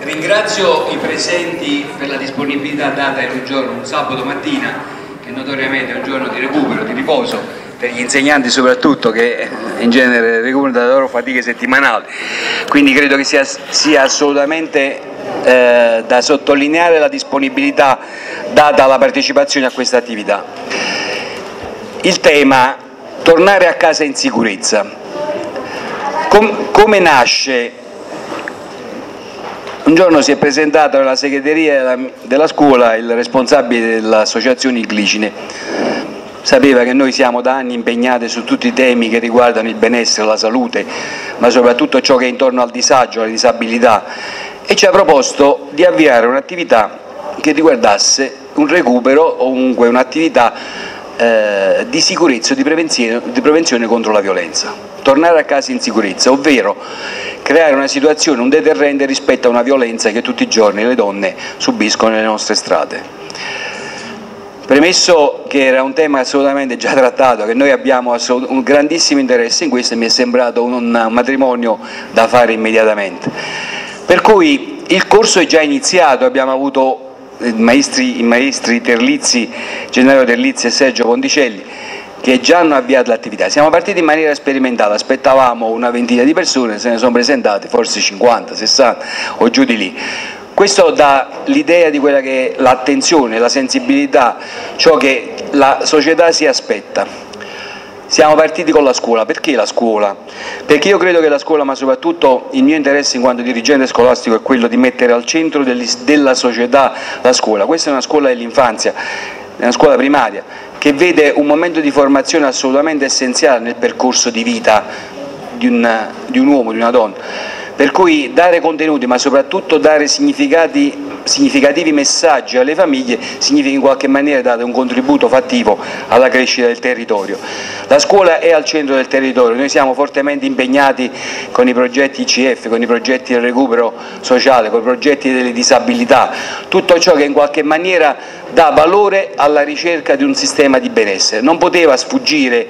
Ringrazio i presenti per la disponibilità data in un giorno, un sabato mattina, che notoriamente è un giorno di recupero, di riposo, per gli insegnanti soprattutto che in genere recuperano dalle loro fatiche settimanali. Quindi credo che sia, sia assolutamente eh, da sottolineare la disponibilità data alla partecipazione a questa attività. Il tema tornare a casa in sicurezza. Com come nasce un giorno si è presentato alla segreteria della scuola il responsabile dell'associazione Iglicine. Sapeva che noi siamo da anni impegnati su tutti i temi che riguardano il benessere, la salute, ma soprattutto ciò che è intorno al disagio, alla disabilità e ci ha proposto di avviare un'attività che riguardasse un recupero o comunque un'attività eh, di sicurezza, di prevenzione, di prevenzione contro la violenza. Tornare a casa in sicurezza, ovvero creare una situazione, un deterrente rispetto a una violenza che tutti i giorni le donne subiscono nelle nostre strade. Premesso che era un tema assolutamente già trattato, che noi abbiamo un grandissimo interesse in questo, mi è sembrato un matrimonio da fare immediatamente. Per cui il corso è già iniziato, abbiamo avuto i maestri, i maestri Terlizzi, Gennaro Terlizzi e Sergio Ponticelli che già hanno avviato l'attività. Siamo partiti in maniera sperimentale, aspettavamo una ventina di persone, se ne sono presentate forse 50, 60 o giù di lì. Questo dà l'idea di quella che è l'attenzione, la sensibilità, ciò che la società si aspetta. Siamo partiti con la scuola, perché la scuola? Perché io credo che la scuola, ma soprattutto il mio interesse in quanto dirigente scolastico è quello di mettere al centro della società la scuola. Questa è una scuola dell'infanzia, una scuola primaria, che vede un momento di formazione assolutamente essenziale nel percorso di vita di un, di un uomo, di una donna per cui dare contenuti ma soprattutto dare significativi messaggi alle famiglie significa in qualche maniera dare un contributo fattivo alla crescita del territorio. La scuola è al centro del territorio, noi siamo fortemente impegnati con i progetti ICF, con i progetti del recupero sociale, con i progetti delle disabilità, tutto ciò che in qualche maniera dà valore alla ricerca di un sistema di benessere. Non poteva sfuggire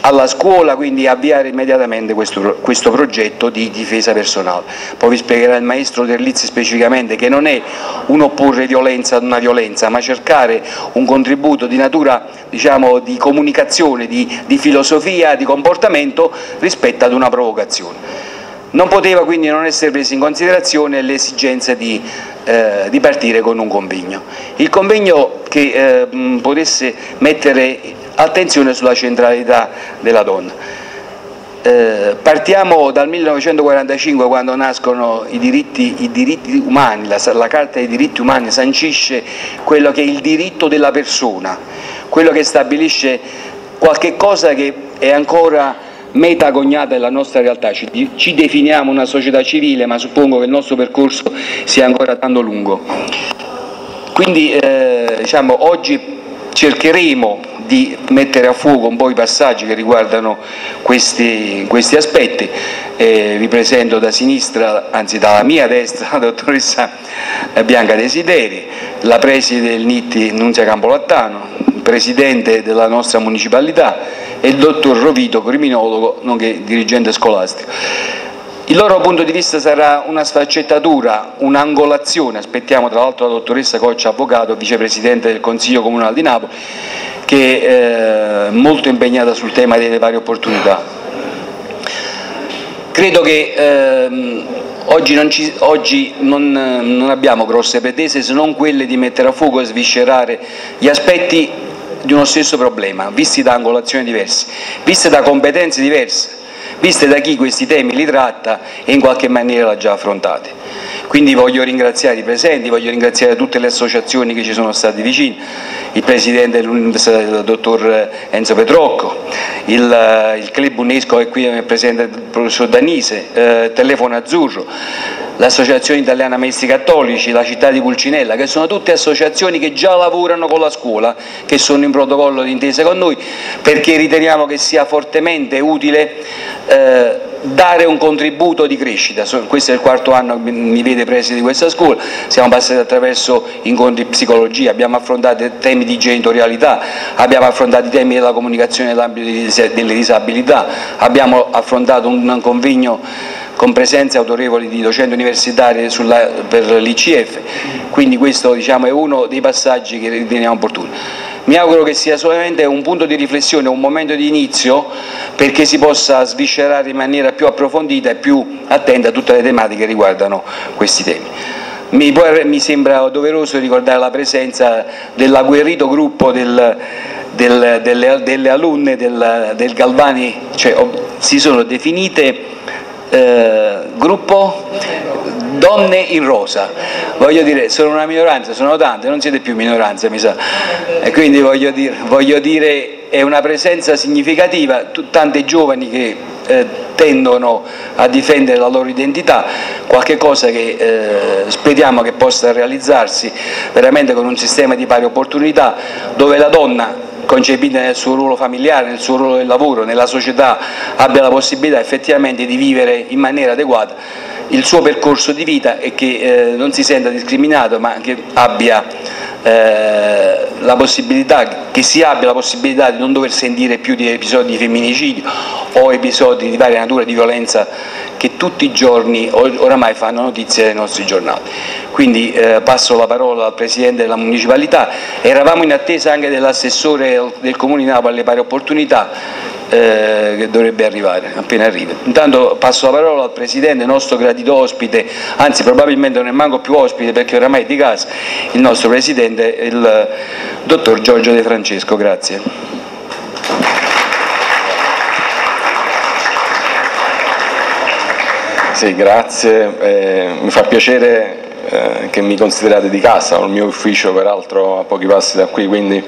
alla scuola, quindi avviare immediatamente questo, questo, progetto di difesa personale. Poi vi spiegherà il maestro Terlizzi specificamente che non è un opporre violenza ad una violenza, ma cercare un contributo di natura diciamo, di comunicazione, di, di filosofia, di comportamento rispetto ad una provocazione. Non poteva quindi non essere presa in considerazione l'esigenza di, eh, di, partire con un convegno. Il convegno che eh, potesse mettere attenzione sulla centralità della donna. Eh, partiamo dal 1945 quando nascono i diritti, i diritti umani, la, la, Carta dei diritti umani sancisce quello che è il diritto della persona, quello che stabilisce qualche cosa che è ancora metagognata nella nostra realtà, ci, ci definiamo una società civile ma suppongo che il nostro percorso sia ancora tanto lungo. Quindi eh, diciamo, oggi cercheremo di mettere a fuoco un po' i passaggi che riguardano questi, questi aspetti. Eh, vi presento da sinistra, anzi dalla mia destra, la dottoressa Bianca Desideri, la preside del NIT Nunzia Campolattano, presidente della nostra municipalità e il dottor Rovito, criminologo, nonché dirigente scolastico. Il loro punto di vista sarà una sfaccettatura, un'angolazione, aspettiamo tra l'altro la dottoressa Coccia, avvocato, vicepresidente del Consiglio Comunale di Napoli, che è eh, molto impegnata sul tema delle varie opportunità. Credo che ehm, oggi, non, ci, oggi non, non abbiamo grosse pretese se non quelle di mettere a fuoco e sviscerare gli aspetti di uno stesso problema, visti da angolazioni diverse, viste da competenze diverse viste da chi questi temi li tratta e in qualche maniera l'ha già affrontati. Quindi voglio ringraziare i presenti, voglio ringraziare tutte le associazioni che ci sono state vicine, il Presidente dell'Università, il dottor Enzo Petrocco, il, il Club UNESCO è qui è presente il professor Danise, eh, Telefono Azzurro, l'Associazione Italiana Maestri Cattolici, la città di Pulcinella, che sono tutte associazioni che già lavorano con la scuola, che sono in protocollo di intesa con noi, perché riteniamo che sia fortemente utile eh, dare un contributo di crescita, questo è il quarto anno che mi vede preside di questa scuola, siamo passati attraverso incontri di psicologia, abbiamo affrontato temi di genitorialità, abbiamo affrontato i temi della comunicazione nell'ambito delle disabilità, abbiamo affrontato un convegno con presenze autorevoli di docenti universitari sulla, per l'ICF, quindi questo diciamo, è uno dei passaggi che riteniamo opportuni. Mi auguro che sia solamente un punto di riflessione, un momento di inizio perché si possa sviscerare in maniera più approfondita e più attenta a tutte le tematiche che riguardano questi temi. Mi, mi sembra doveroso ricordare la presenza dell'agguerrito gruppo del, del, delle, delle, alunne del, del Galvani, cioè, si sono definite eh, gruppo donne in rosa, voglio dire, sono una minoranza, sono tante, non siete più minoranza mi sa, e quindi voglio dire, voglio dire è una presenza significativa, tante giovani che eh, tendono a difendere la loro identità, qualche cosa che eh, speriamo che possa realizzarsi veramente con un sistema di pari opportunità dove la donna concepita nel suo ruolo familiare, nel suo ruolo del lavoro, nella società, abbia la possibilità effettivamente di vivere in maniera adeguata il suo percorso di vita e che eh, non si senta discriminato ma che abbia eh, la possibilità, che si abbia la possibilità di non dover sentire più di episodi di femminicidio o episodi di varia natura di violenza che tutti i giorni oramai fanno notizia dai nostri giornali. Quindi eh, passo la parola al Presidente della Municipalità, eravamo in attesa anche dell'assessore del Comune di Napoli alle pari opportunità eh, che dovrebbe arrivare, appena arriva. Intanto passo la parola al Presidente, nostro gradito ospite, anzi probabilmente non è manco più ospite perché oramai è di casa, il nostro Presidente, il Dottor Giorgio De Francesco. Grazie. Sì, grazie, eh, mi fa piacere eh, che mi considerate di casa, ho il mio ufficio peraltro a pochi passi da qui, quindi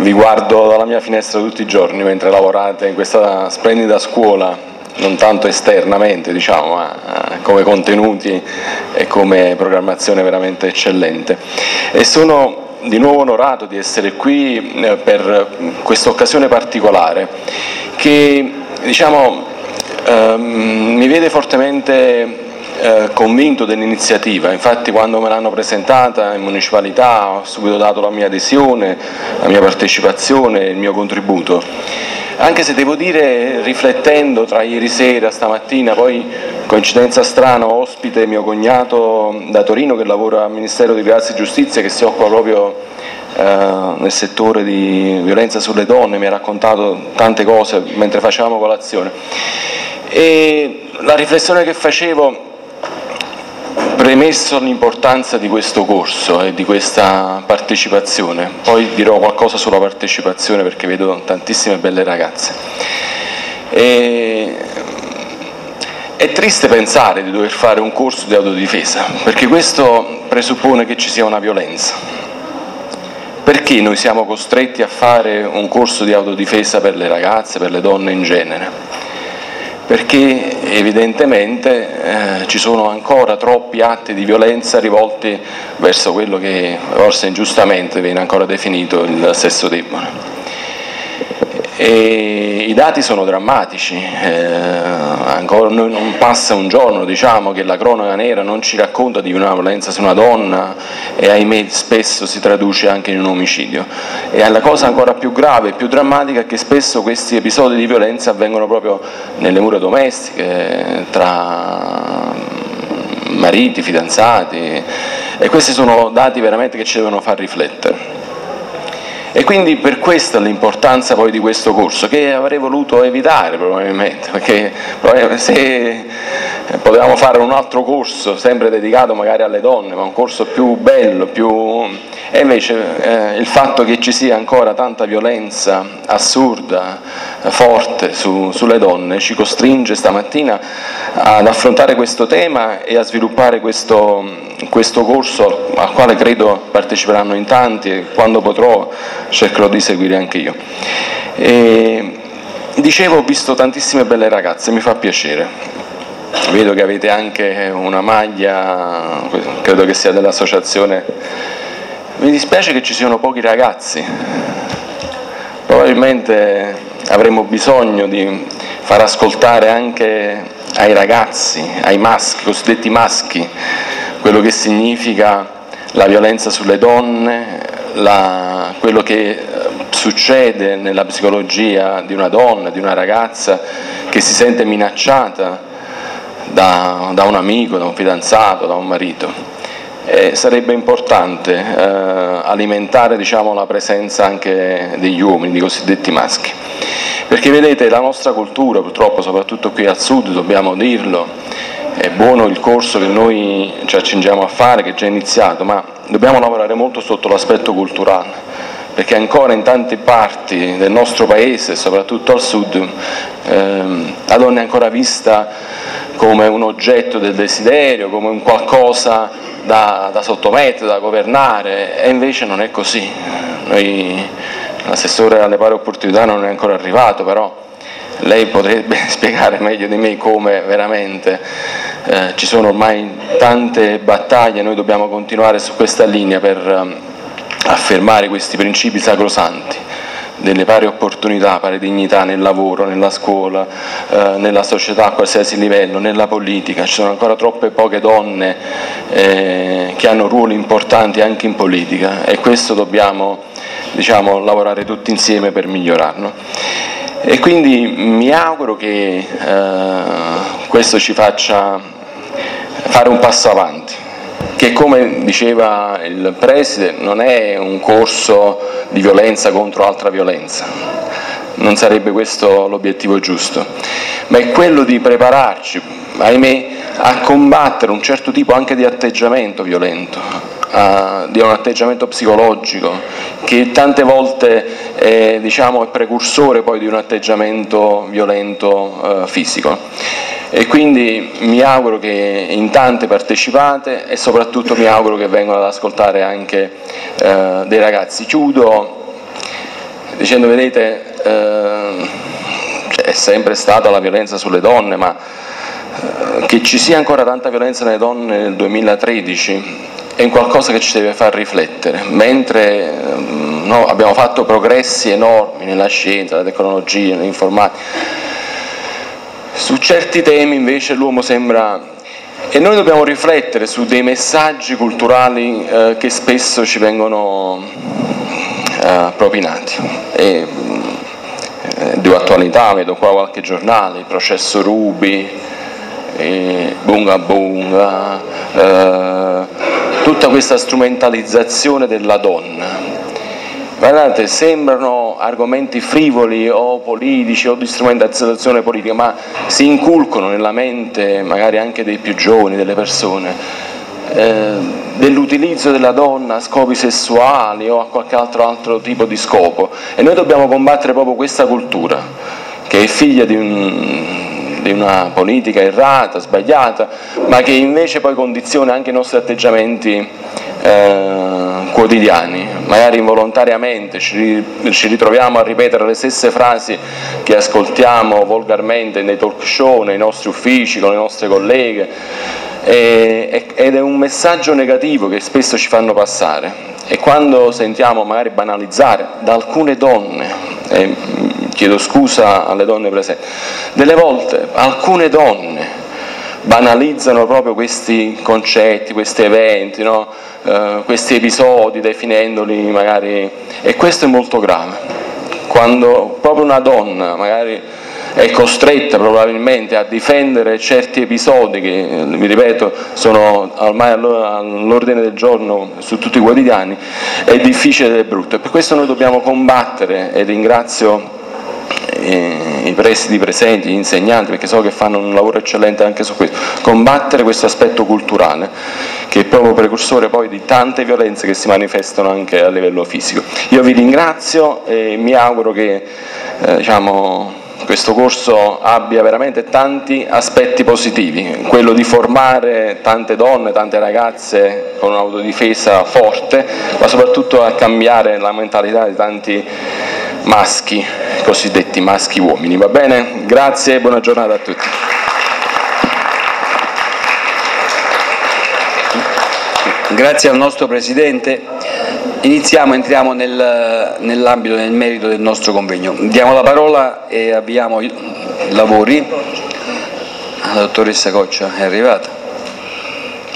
vi guardo dalla mia finestra tutti i giorni mentre lavorate in questa splendida scuola, non tanto esternamente diciamo, ma eh, come contenuti e come programmazione veramente eccellente. E sono di nuovo onorato di essere qui eh, per questa occasione particolare che diciamo, Ehm, mi vede fortemente eh, convinto dell'iniziativa, infatti quando me l'hanno presentata in municipalità ho subito dato la mia adesione, la mia partecipazione, il mio contributo. Anche se devo dire, riflettendo tra ieri sera, stamattina, poi coincidenza strana, ospite mio cognato da Torino che lavora al Ministero di Grazia e Giustizia che si occupa proprio eh, nel settore di violenza sulle donne, mi ha raccontato tante cose mentre facevamo colazione e la riflessione che facevo, premesso l'importanza di questo corso e di questa partecipazione, poi dirò qualcosa sulla partecipazione perché vedo tantissime belle ragazze. E è triste pensare di dover fare un corso di autodifesa, perché questo presuppone che ci sia una violenza. Perché noi siamo costretti a fare un corso di autodifesa per le ragazze, per le donne in genere? Perché evidentemente eh, ci sono ancora troppi atti di violenza rivolti verso quello che forse ingiustamente viene ancora definito il sesso debole. E I dati sono drammatici, eh, ancora non passa un giorno diciamo, che la cronaca nera non ci racconta di una violenza su una donna e ahimè spesso si traduce anche in un omicidio. E la cosa ancora più grave e più drammatica è che spesso questi episodi di violenza avvengono proprio nelle mura domestiche, tra mariti, fidanzati e questi sono dati veramente che ci devono far riflettere. E quindi per questo l'importanza poi di questo corso, che avrei voluto evitare probabilmente, perché se potevamo fare un altro corso, sempre dedicato magari alle donne, ma un corso più bello, più... e invece eh, il fatto che ci sia ancora tanta violenza assurda, forte su, sulle donne, ci costringe stamattina ad affrontare questo tema e a sviluppare questo, questo corso al quale credo parteciperanno in tanti e quando potrò cercherò di seguire anche io. E, dicevo, ho visto tantissime belle ragazze, mi fa piacere. vedo che avete anche una maglia, credo che sia dell'associazione, mi dispiace che ci siano pochi ragazzi, probabilmente avremmo bisogno di far ascoltare anche ai ragazzi, ai maschi, cosiddetti maschi, quello che significa la violenza sulle donne, la, quello che eh, succede nella psicologia di una donna, di una ragazza che si sente minacciata da, da un amico, da un fidanzato, da un marito. E sarebbe importante eh, alimentare diciamo, la presenza anche degli uomini, dei cosiddetti maschi. Perché vedete la nostra cultura, purtroppo soprattutto qui al sud, dobbiamo dirlo, è buono il corso che noi ci accingiamo a fare, che è già iniziato, ma dobbiamo lavorare molto sotto l'aspetto culturale, perché ancora in tante parti del nostro paese, soprattutto al sud, ehm, la donna è ancora vista come un oggetto del desiderio, come un qualcosa da, da sottomettere, da governare, e invece non è così. L'assessore alle pari opportunità non è ancora arrivato, però lei potrebbe spiegare meglio di me come veramente eh, ci sono ormai tante battaglie, noi dobbiamo continuare su questa linea per eh, affermare questi principi sacrosanti delle pari opportunità, pari dignità nel lavoro, nella scuola, eh, nella società a qualsiasi livello, nella politica. Ci sono ancora troppe poche donne eh, che hanno ruoli importanti anche in politica e questo dobbiamo diciamo, lavorare tutti insieme per migliorarlo. E quindi mi auguro che eh, questo ci faccia fare un passo avanti, che come diceva il preside non è un corso di violenza contro altra violenza, non sarebbe questo l'obiettivo giusto, ma è quello di prepararci, ahimè, a combattere un certo tipo anche di atteggiamento violento, uh, di un atteggiamento psicologico che tante volte è, diciamo, è precursore poi di un atteggiamento violento uh, fisico. E quindi mi auguro che in tante partecipate e soprattutto mi auguro che vengano ad ascoltare anche uh, dei ragazzi. Chiudo dicendo, vedete, è sempre stata la violenza sulle donne, ma che ci sia ancora tanta violenza nelle donne nel 2013 è un qualcosa che ci deve far riflettere, mentre ehm, no, abbiamo fatto progressi enormi nella scienza, nella tecnologia, nell'informatica, su certi temi invece l'uomo sembra... E noi dobbiamo riflettere su dei messaggi culturali eh, che spesso ci vengono eh, propinati. E, eh, di attualità, vedo qua qualche giornale, il processo Rubi, Bunga Bunga, eh, tutta questa strumentalizzazione della donna. Guardate, sembrano argomenti frivoli o politici o di strumentalizzazione politica, ma si inculcono nella mente magari anche dei più giovani, delle persone, eh, dell'utilizzo della donna a scopi sessuali o a qualche altro, altro tipo di scopo. E noi dobbiamo combattere proprio questa cultura, che è figlia di un, di una politica errata, sbagliata, ma che invece poi condiziona anche i nostri atteggiamenti eh, quotidiani, magari involontariamente ci, ritroviamo a ripetere le stesse frasi che ascoltiamo volgarmente nei talk show, nei nostri uffici, con le nostre colleghe ed è un messaggio negativo che spesso ci fanno passare. E quando sentiamo magari banalizzare da alcune donne, e chiedo scusa alle donne presenti, delle volte alcune donne banalizzano proprio questi concetti, questi eventi, no? eh, questi episodi definendoli magari e questo è molto grave. Quando proprio una donna magari è costretta probabilmente a difendere certi episodi che, vi ripeto, sono ormai all'ordine del giorno su tutti i quotidiani, è difficile ed è brutto. E per questo noi dobbiamo combattere e ringrazio i presidi presenti, gli insegnanti, perché so che fanno un lavoro eccellente anche su questo, combattere questo aspetto culturale che è proprio precursore poi di tante violenze che si manifestano anche a livello fisico. Io vi ringrazio e mi auguro che eh, diciamo, questo corso abbia veramente tanti aspetti positivi, quello di formare tante donne, tante ragazze con un'autodifesa forte, ma soprattutto a cambiare la mentalità di tanti maschi, cosiddetti maschi uomini, va bene? Grazie e buona giornata a tutti. Grazie al nostro Presidente. Iniziamo, entriamo nel, nell'ambito, nel merito del nostro convegno. Diamo la parola e avviamo i lavori. La dottoressa Coccia è arrivata.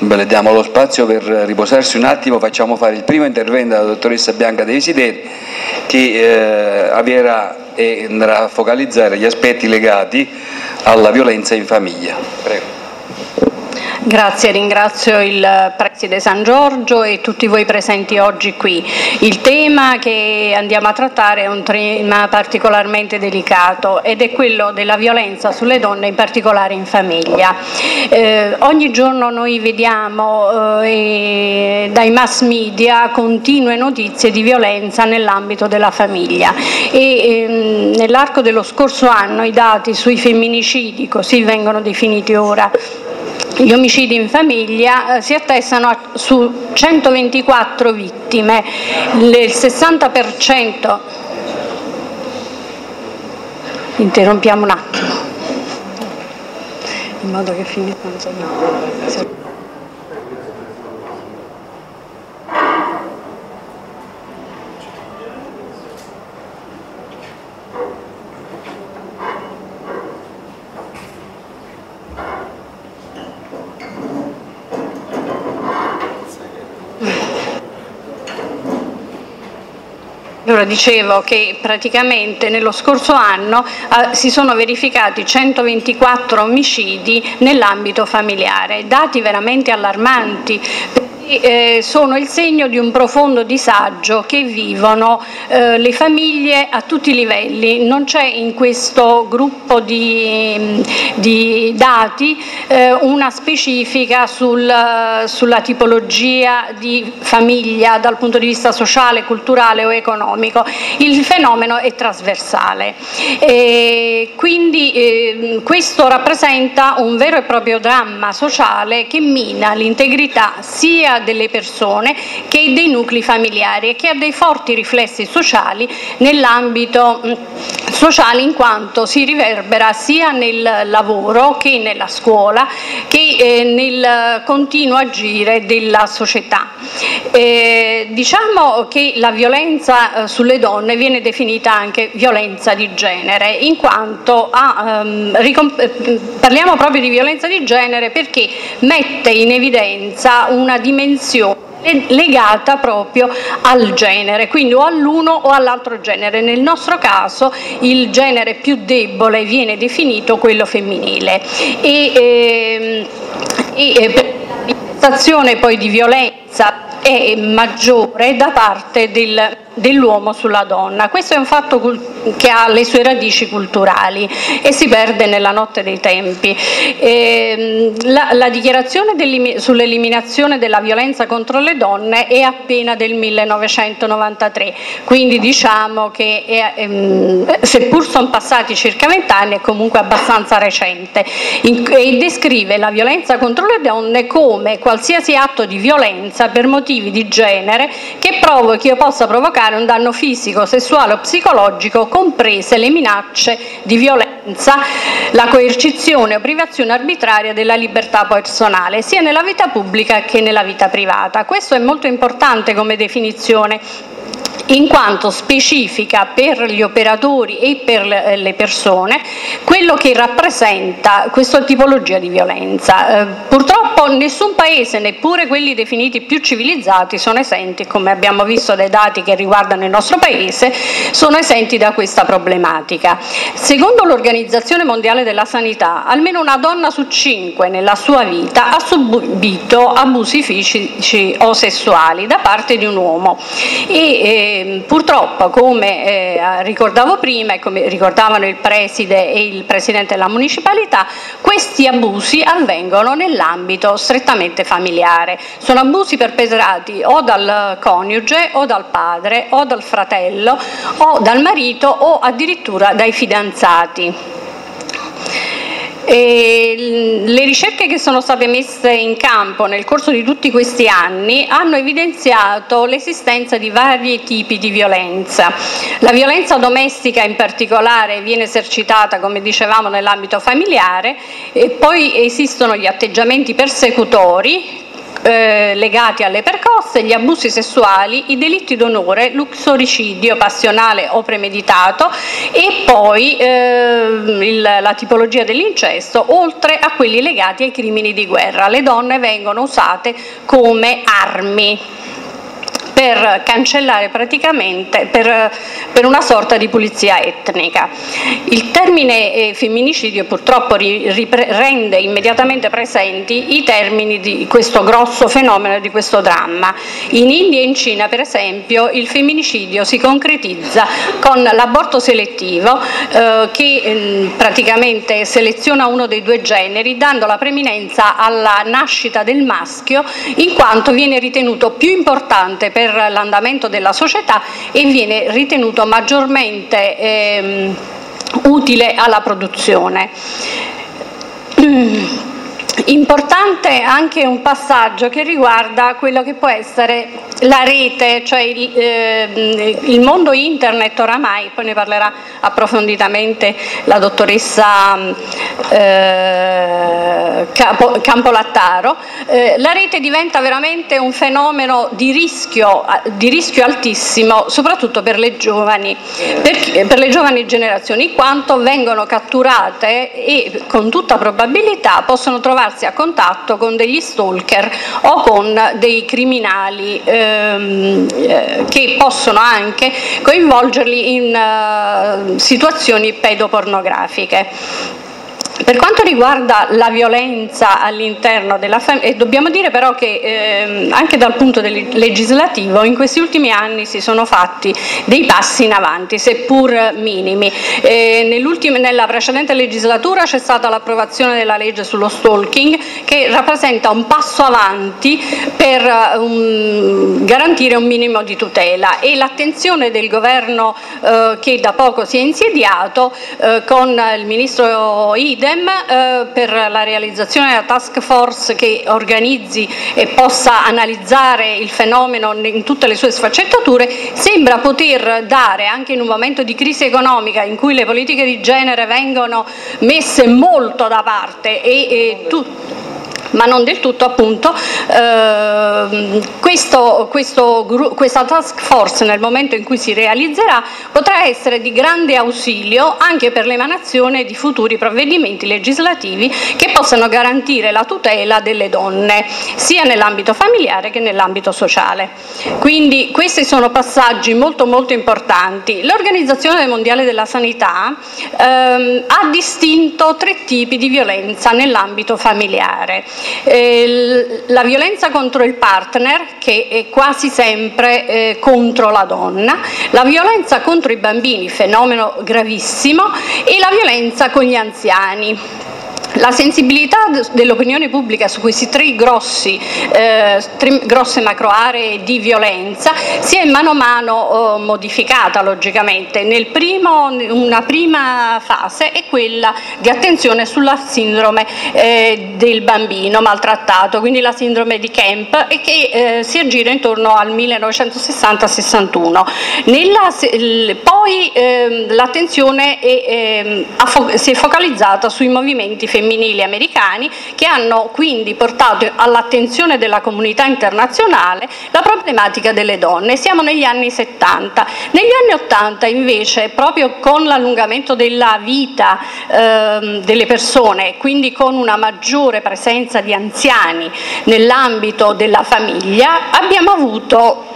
Beh, le diamo lo spazio per riposarsi un attimo, facciamo fare il primo intervento alla dottoressa Bianca De Desideri che eh, avvierà e andrà a focalizzare gli aspetti legati alla violenza in famiglia. Prego. Grazie, ringrazio il Preside San Giorgio e tutti voi presenti oggi qui. Il tema che andiamo a trattare è un tema particolarmente delicato ed è quello della violenza sulle donne, in particolare in famiglia. Eh, ogni giorno noi vediamo eh, dai mass media continue notizie di violenza nell'ambito della famiglia e ehm, nell'arco dello scorso anno i dati sui femminicidi, così vengono definiti ora, gli omicidi in famiglia eh, si attestano su 124 vittime, il 60%, interrompiamo un attimo, in modo che finisca. Allora dicevo che praticamente nello scorso anno eh, si sono verificati 124 omicidi nell'ambito familiare, dati veramente allarmanti eh, sono il segno di un profondo disagio che vivono eh, le famiglie a tutti i livelli. Non c'è in questo gruppo di, di dati eh, una specifica sul, sulla tipologia di famiglia dal punto di vista sociale, culturale o economico. Il fenomeno è trasversale. quindi ehm, questo rappresenta un vero e proprio dramma sociale che mina l'integrità sia delle persone che dei nuclei familiari e che ha dei forti riflessi sociali nell'ambito mm, sociale in quanto si riverbera sia nel lavoro che nella scuola che eh, nel continuo agire della società. Eh, diciamo che la violenza eh, sulle donne viene definita anche violenza di genere in quanto ha, um, parliamo proprio di violenza di genere perché mette in evidenza una dimensione legata proprio al genere, quindi o all'uno o all'altro genere. Nel nostro caso il genere più debole viene definito quello femminile e, ehm, e, e poi di violenza è maggiore da parte del dell'uomo sulla donna. Questo è un fatto che ha le sue radici culturali e si perde nella notte dei tempi. Eh, la, la, dichiarazione sull'eliminazione della violenza contro le donne è appena del 1993, quindi diciamo che è, ehm, seppur sono passati circa vent'anni è comunque abbastanza recente in, e descrive la violenza contro le donne come qualsiasi atto di violenza per motivi di genere che provochi o possa provocare un danno fisico, sessuale o psicologico, comprese le minacce di violenza, la coercizione o privazione arbitraria della libertà personale, sia nella vita pubblica che nella vita privata. Questo è molto importante come definizione in quanto specifica per gli operatori e per le persone quello che rappresenta questa tipologia di violenza. Eh, purtroppo nessun paese, neppure quelli definiti più civilizzati, sono esenti, come abbiamo visto dai dati che riguardano il nostro paese, sono esenti da questa problematica. Secondo l'Organizzazione Mondiale della Sanità, almeno una donna su cinque nella sua vita ha subito abusi fisici o sessuali da parte di un uomo e, eh, Ehm, purtroppo, come eh, ricordavo prima e come ricordavano il preside e il presidente della municipalità, questi abusi avvengono nell'ambito strettamente familiare. Sono abusi perpetrati o dal coniuge o dal padre o dal fratello o dal marito o addirittura dai fidanzati. E le ricerche che sono state messe in campo nel corso di tutti questi anni hanno evidenziato l'esistenza di vari tipi di violenza. La violenza domestica in particolare viene esercitata, come dicevamo, nell'ambito familiare, e poi esistono gli atteggiamenti persecutori eh, legati alle percosse, gli abusi sessuali, i delitti d'onore, l'uxoricidio passionale o premeditato e poi eh, il, la tipologia dell'incesto, oltre a quelli legati ai crimini di guerra. Le donne vengono usate come armi per cancellare praticamente, per, per una sorta di pulizia etnica. Il termine eh, femminicidio purtroppo rende immediatamente presenti i termini di questo grosso fenomeno, di questo dramma. In India e in Cina, per esempio, il femminicidio si concretizza con l'aborto selettivo eh, che eh, praticamente seleziona uno dei due generi dando la preminenza alla nascita del maschio in quanto viene ritenuto più importante per per l'andamento della società e viene ritenuto maggiormente ehm, utile alla produzione. Importante anche un passaggio che riguarda quello che può essere la rete, cioè il, eh, il, mondo internet. Oramai, poi ne parlerà approfonditamente la dottoressa eh, Campolattaro, eh, la rete diventa veramente un fenomeno di rischio, di rischio altissimo, soprattutto per le, giovani, per, per le giovani generazioni, quanto vengono catturate e con tutta probabilità possono trovarsi a contatto con degli stalker o con dei criminali. Eh, ehm, eh, che possono anche coinvolgerli in uh, situazioni pedopornografiche. Per quanto riguarda la violenza all'interno della famiglia, e dobbiamo dire però che eh, anche dal punto legislativo in questi ultimi anni si sono fatti dei passi in avanti, seppur minimi. Eh, nella precedente legislatura c'è stata l'approvazione della legge sullo stalking che rappresenta un passo avanti per um, garantire un minimo di tutela e l'attenzione del governo eh, che da poco si è insediato eh, con il ministro Ide STEM eh, per la realizzazione della task force che organizzi e possa analizzare il fenomeno in tutte le sue sfaccettature sembra poter dare anche in un momento di crisi economica in cui le politiche di genere vengono messe molto da parte e, e tu, ma non del tutto appunto, eh, questo, questo, questa task force nel momento in cui si realizzerà potrà essere di grande ausilio anche per l'emanazione di futuri provvedimenti legislativi che possano garantire la tutela delle donne sia nell'ambito familiare che nell'ambito sociale. Quindi questi sono passaggi molto molto importanti. L'Organizzazione Mondiale della Sanità ehm, ha distinto tre tipi di violenza nell'ambito familiare. Eh, la violenza contro il partner, che è quasi sempre eh, contro la donna, la violenza contro i bambini, fenomeno gravissimo, e la violenza con gli anziani. La sensibilità dell'opinione pubblica su questi tre, grossi, eh, tre grosse macroaree di violenza si è mano a mano eh, modificata logicamente. Nel primo, una prima fase è quella di attenzione sulla sindrome eh, del bambino maltrattato, quindi la sindrome di Kemp e che eh, si aggira intorno al 1960-61. Poi ehm, l'attenzione ehm, si è focalizzata sui movimenti femminili femminili americani che hanno quindi portato all'attenzione della comunità internazionale la problematica delle donne. Siamo negli anni 70. Negli anni 80 invece, proprio con l'allungamento della vita eh, delle persone, quindi con una maggiore presenza di anziani nell'ambito della famiglia, abbiamo avuto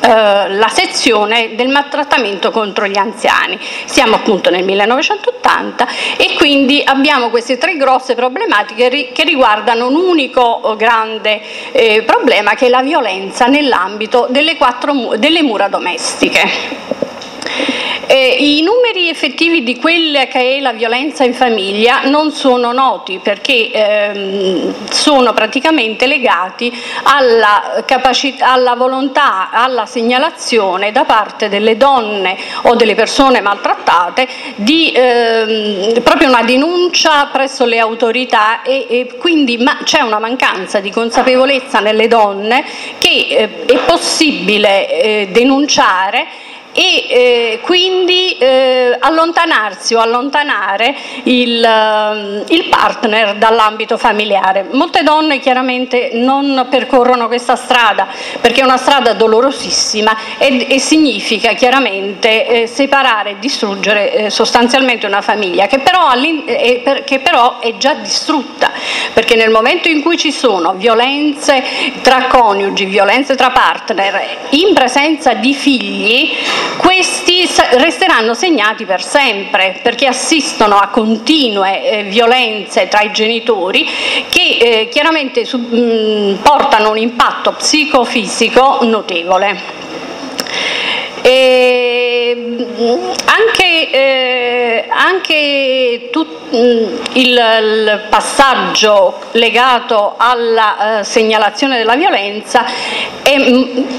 la sezione del maltrattamento contro gli anziani. Siamo appunto nel 1980 e quindi abbiamo queste tre grosse problematiche che riguardano un unico grande eh, problema che è la violenza nell'ambito delle, delle mura domestiche. Eh, I numeri effettivi di quella che è la violenza in famiglia non sono noti perché ehm, sono praticamente legati alla, capacità, alla volontà, alla segnalazione da parte delle donne o delle persone maltrattate di ehm, proprio una denuncia presso le autorità e, e quindi c'è una mancanza di consapevolezza nelle donne che eh, è possibile eh, denunciare e eh, quindi eh, allontanarsi o allontanare il, eh, il partner dall'ambito familiare. Molte donne chiaramente non percorrono questa strada perché è una strada dolorosissima e, e significa chiaramente eh, separare e distruggere eh, sostanzialmente una famiglia che però, è, che però è già distrutta perché nel momento in cui ci sono violenze tra coniugi, violenze tra partner in presenza di figli, questi resteranno segnati per sempre perché assistono a continue eh, violenze tra i genitori che eh, chiaramente mh, portano un impatto psicofisico notevole. E anche, eh, anche tut, il, il, passaggio legato alla eh, segnalazione della violenza è,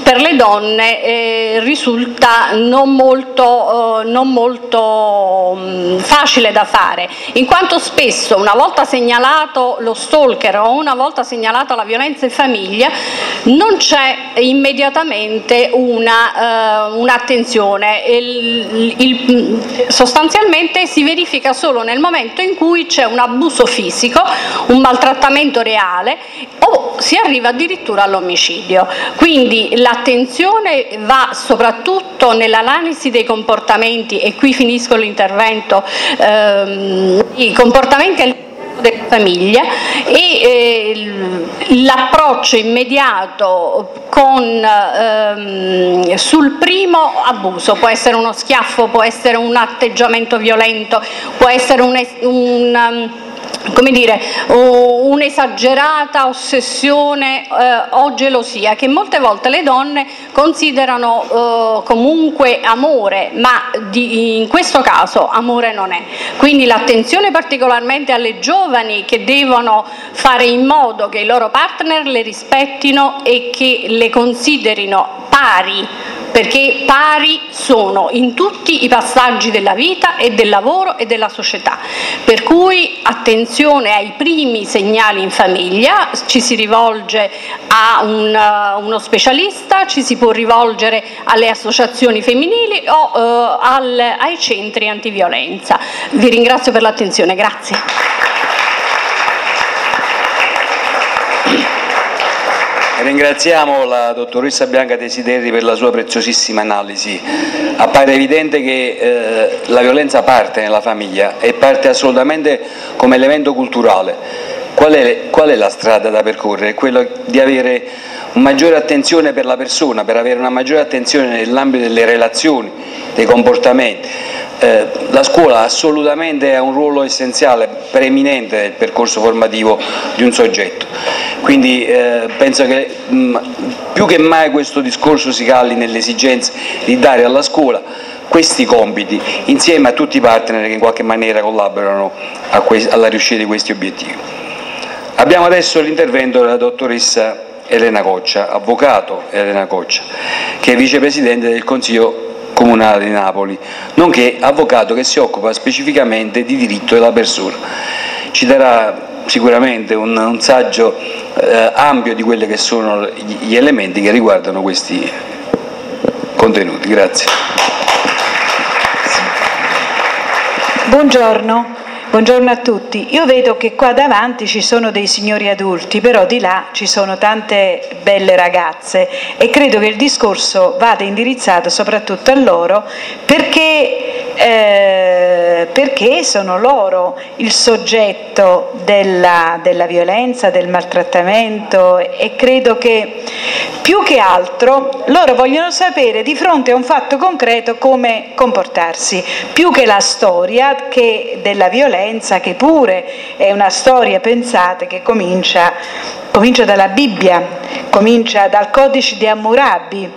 per le donne eh, risulta non molto, eh, non molto mh, facile da fare, in quanto spesso una volta segnalato lo stalker o una volta segnalata la violenza in famiglia non c'è immediatamente una, uh, un'attenzione, il, il, sostanzialmente si verifica solo nel momento in cui c'è un abuso fisico, un maltrattamento reale o si arriva addirittura all'omicidio. Quindi l'attenzione va soprattutto nell'analisi dei comportamenti e qui finisco l'intervento, ehm, i comportamenti famiglia e eh, l'approccio immediato con, ehm, sul primo abuso, può essere uno schiaffo, può essere un atteggiamento violento, può essere un, un come dire, un'esagerata ossessione eh, o gelosia che molte volte le donne considerano eh, comunque amore, ma di, in questo caso amore non è. Quindi l'attenzione particolarmente alle giovani che devono fare in modo che i loro partner le rispettino e che le considerino pari perché pari sono in tutti i passaggi della vita e del lavoro e della società. Per cui attenzione ai primi segnali in famiglia, ci si rivolge a un, uh, uno specialista, ci si può rivolgere alle associazioni femminili o uh, al, ai centri antiviolenza. Vi ringrazio per l'attenzione, grazie. Ringraziamo la dottoressa Bianca Desideri per la sua preziosissima analisi. Appare evidente che eh, la violenza parte nella famiglia e parte assolutamente come elemento culturale. Qual è, qual è la strada da percorrere? Quella di avere maggiore attenzione per la persona, per avere una maggiore attenzione nell'ambito delle relazioni, dei comportamenti eh, la scuola assolutamente ha un ruolo essenziale, preeminente nel percorso formativo di un soggetto, quindi eh, penso che mh, più che mai questo discorso si calli nell'esigenza di dare alla scuola questi compiti insieme a tutti i partner che in qualche maniera collaborano alla riuscita di questi obiettivi. Abbiamo adesso l'intervento della dottoressa Elena Coccia, avvocato Elena Coccia, che è vicepresidente del Consiglio Comunale di Napoli, nonché avvocato che si occupa specificamente di diritto della persona. Ci darà sicuramente un, un saggio eh, ampio di quelli che sono gli elementi che riguardano questi contenuti. Grazie. Buongiorno. Buongiorno a tutti. Io vedo che qua davanti ci sono dei signori adulti, però di là ci sono tante belle ragazze e credo che il discorso vada indirizzato soprattutto a loro perché, eh, perché sono loro il soggetto della, della violenza, del maltrattamento e credo che più che altro loro vogliono sapere di fronte a un fatto concreto come comportarsi, più che la storia che della violenza che pure è una storia, pensate, che comincia, comincia dalla Bibbia, comincia dal codice di Hammurabi,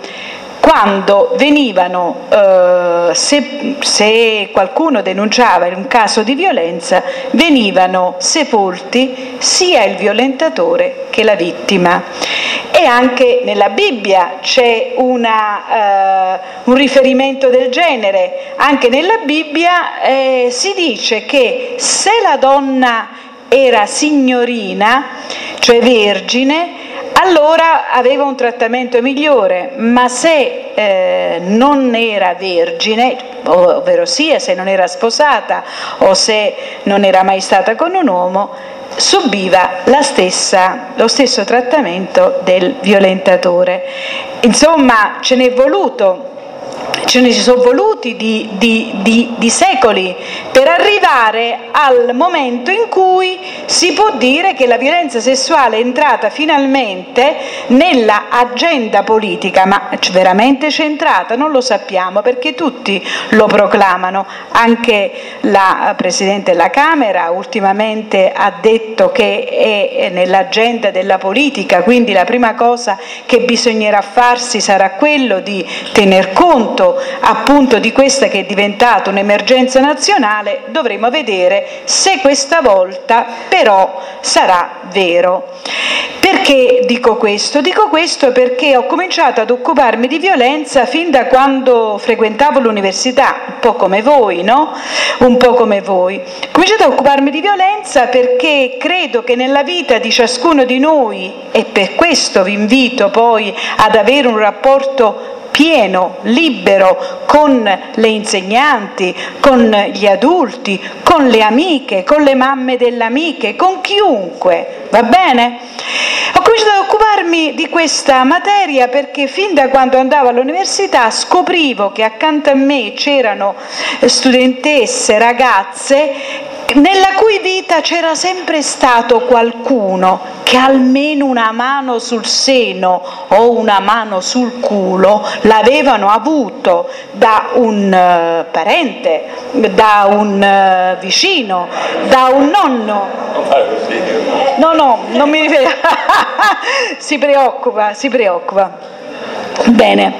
quando venivano, eh, se, se, qualcuno denunciava un caso di violenza, venivano sepolti sia il violentatore che la vittima. E anche nella Bibbia c'è una, eh, un riferimento del genere, anche nella Bibbia eh, si dice che se la donna era signorina, cioè vergine, allora aveva un trattamento migliore, ma se eh, non era vergine, ovvero sia se non era sposata o se non era mai stata con un uomo, subiva stessa, lo stesso trattamento del violentatore. Insomma, ce n'è voluto ce ne ci sono voluti di, di, di, di, secoli per arrivare al momento in cui si può dire che la violenza sessuale è entrata finalmente nella agenda politica, ma veramente centrata? Non lo sappiamo perché tutti lo proclamano, anche la Presidente della Camera ultimamente ha detto che è nell'agenda della politica, quindi la prima cosa che bisognerà farsi sarà quello di tener conto appunto di questa che è diventata un'emergenza nazionale, dovremo vedere se questa volta però sarà vero. Perché dico questo? Dico questo perché ho cominciato ad occuparmi di violenza fin da quando frequentavo l'università, un po' come voi, no? Un po' come voi. Ho cominciato ad occuparmi di violenza perché credo che nella vita di ciascuno di noi, e per questo vi invito poi ad avere un rapporto pieno, libero, con le insegnanti, con gli adulti, con le amiche, con le mamme delle amiche, con chiunque, va bene? Ho cominciato ad occuparmi di questa materia perché fin da quando andavo all'università scoprivo che accanto a me c'erano studentesse, ragazze nella cui vita c'era sempre stato qualcuno che almeno una mano sul seno o una mano sul culo l'avevano avuto da un uh, parente, da un uh, vicino, da un nonno. No, no, non mi riferisco. si preoccupa, si preoccupa. Bene,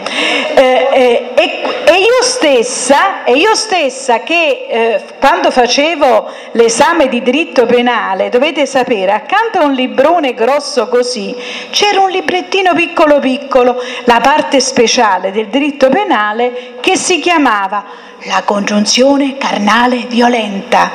eh, eh, e, e, io stessa, e, io stessa, che eh, quando facevo l'esame di diritto penale, dovete sapere, accanto a un librone grosso così, c'era un librettino piccolo piccolo, la parte speciale del diritto penale, che si chiamava la congiunzione carnale violenta.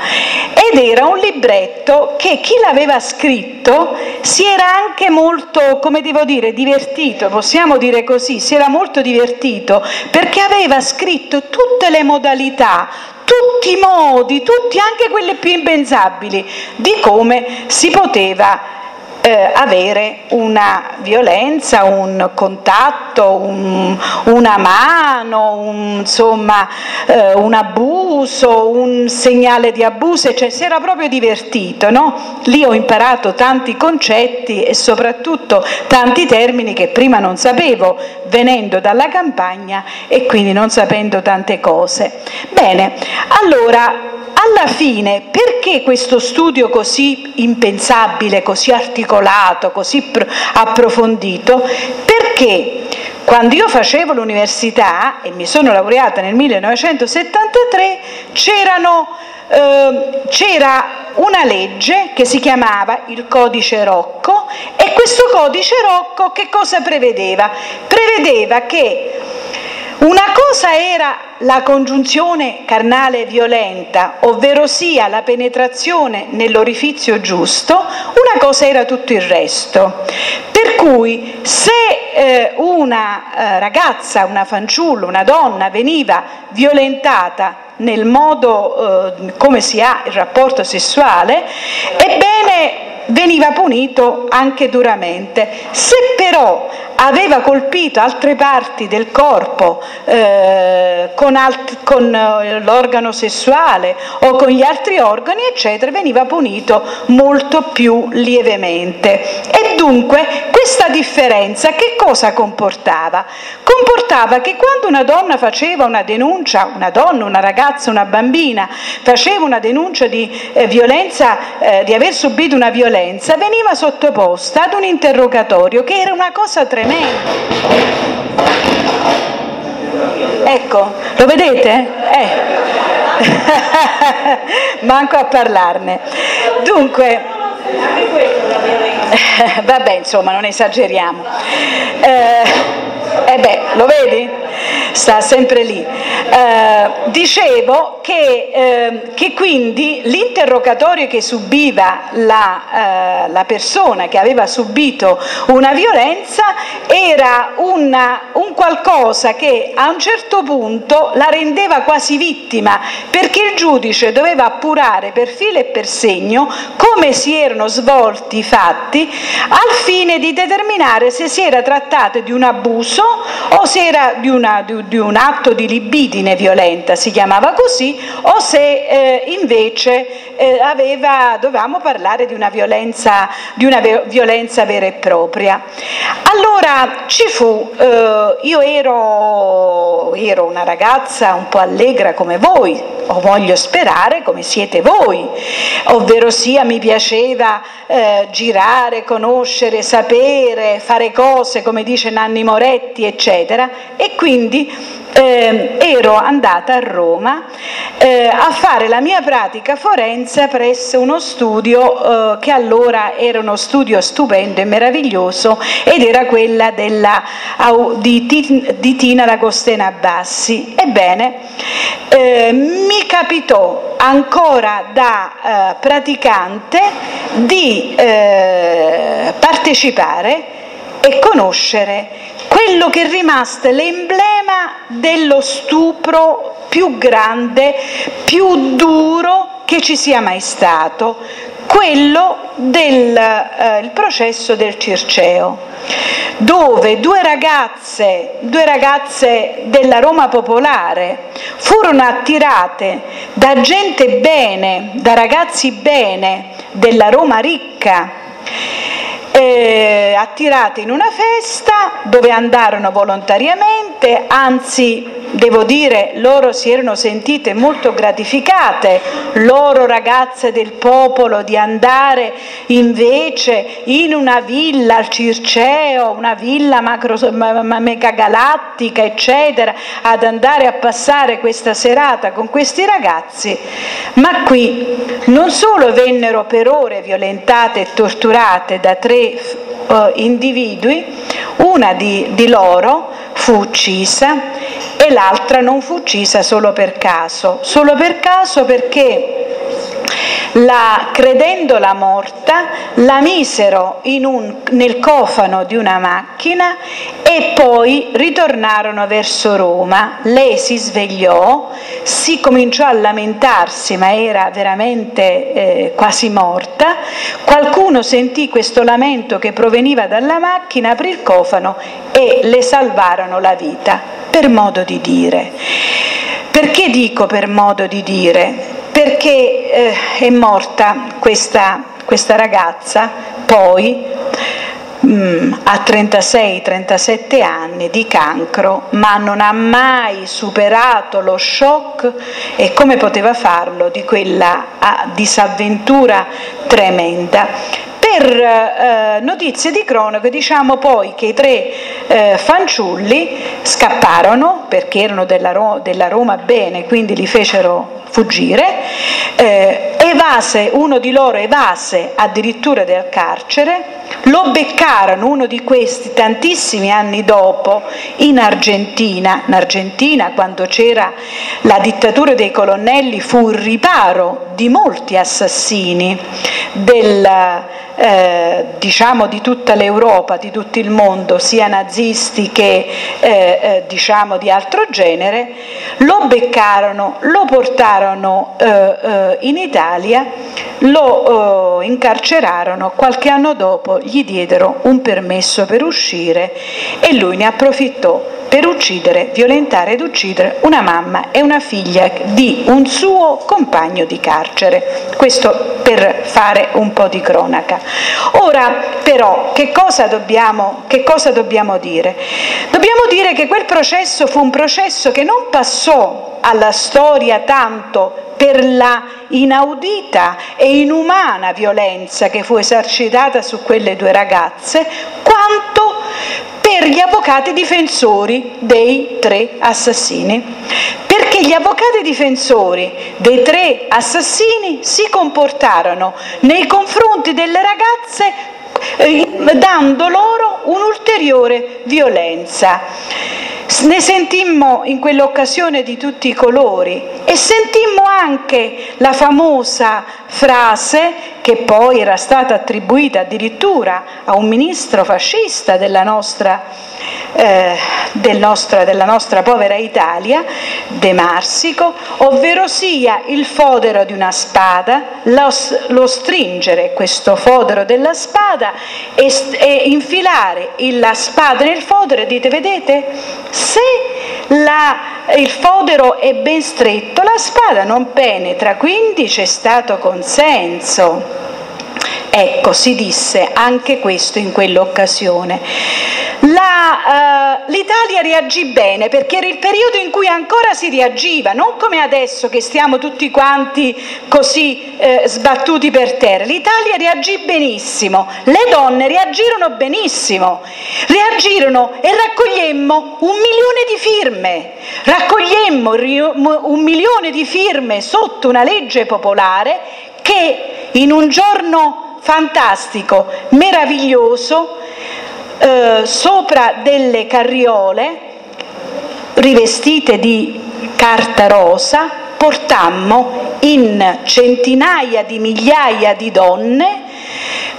Ed era un libretto che chi l'aveva scritto si era anche molto, come devo dire, divertito, possiamo dire così, si era molto divertito perché aveva scritto tutte le modalità, tutti i modi, tutti anche quelli più impensabili di come si poteva eh, avere una violenza, un contatto, un, una mano, un, insomma, eh, un abuso, un segnale di abuso, cioè si era proprio divertito. No? Lì ho imparato tanti concetti e soprattutto tanti termini che prima non sapevo venendo dalla campagna e quindi non sapendo tante cose. Bene, allora alla fine perché questo studio così impensabile, così articolato, così approfondito? Perché quando io facevo l'università e mi sono laureata nel 1973 eh, c'era una legge che si chiamava il codice Rocco e questo codice Rocco che cosa prevedeva? Prevedeva che una cosa era la congiunzione carnale violenta, ovvero sia la penetrazione nell'orifizio giusto, una cosa era tutto il resto. Per cui se eh, una eh, ragazza, una fanciulla, una donna veniva violentata nel modo eh, come si ha il rapporto sessuale, ebbene veniva punito anche duramente. Se però aveva colpito altre parti del corpo eh, con, alt- con eh, l'organo sessuale o con gli altri organi, eccetera, veniva punito molto più lievemente. E dunque questa differenza che cosa comportava? Comportava che quando una donna faceva una denuncia, una donna, una ragazza, una bambina, faceva una denuncia di eh, violenza, eh, di aver subito una violenza, veniva sottoposta ad un interrogatorio che era una cosa tremenda Ecco, lo vedete? Eh. Manco a parlarne. Dunque, vabbè, insomma, non esageriamo. Eh, eh beh, lo vedi? Sta sempre lì. Eh, dicevo che, eh, che quindi l'interrogatorio che subiva la, eh, la, persona che aveva subito una violenza era una, un qualcosa che a un certo punto la rendeva quasi vittima, perché il giudice doveva appurare per filo e per segno come si erano svolti i fatti al fine di determinare se si era trattato di un abuso o se era di, una, di, di un atto di libidine violenta, si chiamava così, o se eh, invece eh, aveva, dovevamo parlare di una, violenza, di una violenza vera e propria. Allora ci fu, eh, io ero, ero una ragazza un po' allegra come voi, o voglio sperare come siete voi, ovvero sia mi piaceva eh, girare, conoscere, sapere, fare cose come dice Nanni Moretti, eccetera, e quindi eh, ero andata a Roma eh, a fare la mia pratica forense presso uno studio eh, che allora era uno studio stupendo e meraviglioso ed era quella della, di, di Tina D'Agostena Bassi. Ebbene, eh, mi capitò ancora da eh, praticante di eh, partecipare e conoscere quello che è rimasto l'emblema dello stupro più grande, più duro che ci sia mai stato, quello del eh, processo del Circeo, dove due ragazze, due ragazze della Roma popolare furono attirate da gente bene, da ragazzi bene della Roma ricca eh, attirate in una festa dove andarono volontariamente, anzi devo dire loro si erano sentite molto gratificate, loro ragazze del popolo, di andare invece in una villa al Circeo, una villa macro, megagalattica, eccetera, ad andare a passare questa serata con questi ragazzi, ma qui non solo vennero per ore violentate e torturate da tre uh, individui, una di, di loro fu uccisa e l'altra non fu uccisa solo per caso, solo per caso perché la, credendola morta, la misero un, nel cofano di una macchina e poi ritornarono verso Roma. Lei si svegliò, si cominciò a lamentarsi, ma era veramente eh, quasi morta. Qualcuno sentì questo lamento che proveniva dalla macchina, aprì il cofano e le salvarono la vita, per modo di dire. Perché dico per modo di dire? Perché eh, è morta questa, questa ragazza poi mm, a 36-37 anni di cancro, ma non ha mai superato lo shock e come poteva farlo di quella ah, disavventura tremenda. Per eh, notizie di cronaca diciamo poi che i tre eh, fanciulli scapparono perché erano della, Ro- della Roma bene, quindi li fecero fuggire, eh, evase, uno di loro evase addirittura dal carcere, lo beccarono uno di questi tantissimi anni dopo in Argentina, in Argentina quando c'era la dittatura dei colonnelli fu il riparo di molti assassini del, eh, diciamo di tutta l'Europa, di tutto il mondo, sia nazisti che eh, eh, diciamo di altro genere, lo beccarono, lo portarono eh, eh, in Italia, lo eh, incarcerarono, qualche anno dopo gli diedero un permesso per uscire e lui ne approfittò per uccidere, violentare ed uccidere una mamma e una figlia di un suo compagno di carcere. Questo per fare un po' di cronaca. Ora però che cosa dobbiamo, che cosa dobbiamo dire? Dobbiamo dire che quel processo fu un processo che non passò alla storia tanto per la inaudita e inumana violenza che fu esercitata su quelle due ragazze, quanto per gli avvocati difensori dei tre assassini. Perché gli avvocati difensori dei tre assassini si comportarono nei confronti delle ragazze eh, dando loro un'ulteriore violenza. Ne sentimmo in quell'occasione di tutti i colori e sentimmo anche la famosa frase che poi era stata attribuita addirittura a un ministro fascista della nostra, eh, del nostra, della nostra povera Italia, De Marsico, ovvero sia il fodero di una spada, lo, lo stringere questo fodero della spada e, e infilare la spada nel fodero e dite, vedete, se la, il fodero è ben stretto, la spada non penetra, quindi c'è stato consenso. Ecco, si disse anche questo in quell'occasione. Uh, L'Italia reagì bene perché era il periodo in cui ancora si reagiva, non come adesso che stiamo tutti quanti così eh, sbattuti per terra. L'Italia reagì benissimo, le donne reagirono benissimo, reagirono e raccogliemmo un milione di firme, raccogliemmo un milione di firme sotto una legge popolare che in un giorno fantastico, meraviglioso, eh, sopra delle carriole rivestite di carta rosa, portammo in centinaia di migliaia di donne,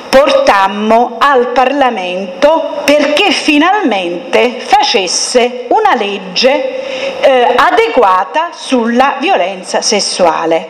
portammo al Parlamento perché finalmente facesse una legge eh, adeguata sulla violenza sessuale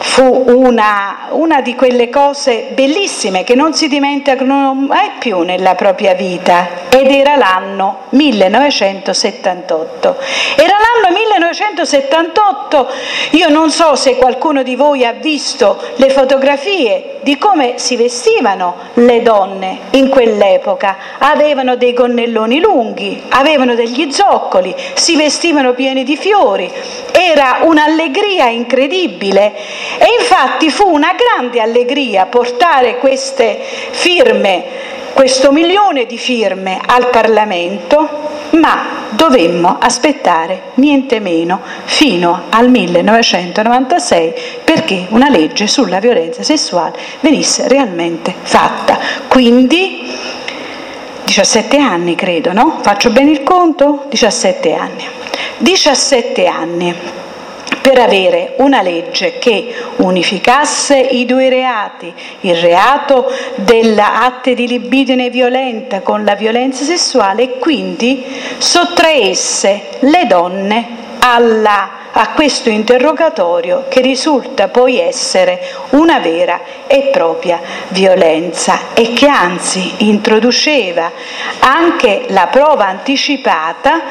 fu una, una, di quelle cose bellissime che non si dimenticano mai più nella propria vita ed era l'anno 1978. Era l'anno 1978, io non so se qualcuno di voi ha visto le fotografie di come si vestivano le donne in quell'epoca, avevano dei gonnelloni lunghi, avevano degli zoccoli, si vestivano pieni di fiori, era un'allegria incredibile. E infatti fu una grande allegria portare queste firme questo milione di firme al Parlamento, ma dovemmo aspettare niente meno fino al 1996 perché una legge sulla violenza sessuale venisse realmente fatta. Quindi 17 anni credo, no? Faccio bene il conto? 17 anni. 17 anni per avere una legge che unificasse i due reati, il reato dell'atte di libidine violenta con la violenza sessuale e quindi sottraesse le donne alla a questo interrogatorio che risulta poi essere una vera e propria violenza e che anzi introduceva anche la prova anticipata,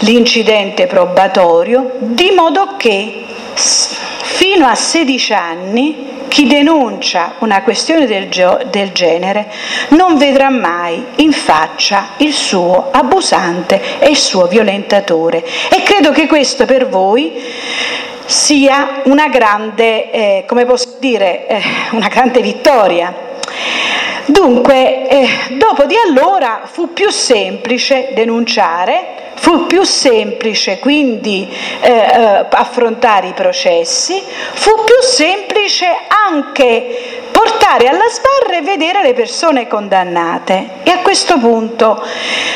l'incidente probatorio, di modo che fino a 16 anni chi denuncia una questione del, del, genere non vedrà mai in faccia il suo abusante e il suo violentatore. E credo che questo per voi sia una grande, eh, come posso dire, eh, una grande vittoria. Dunque, eh, dopo di allora fu più semplice denunciare, fu più semplice quindi eh, eh, affrontare i processi, fu più semplice anche portare alla sbarra e vedere le persone condannate. E a questo punto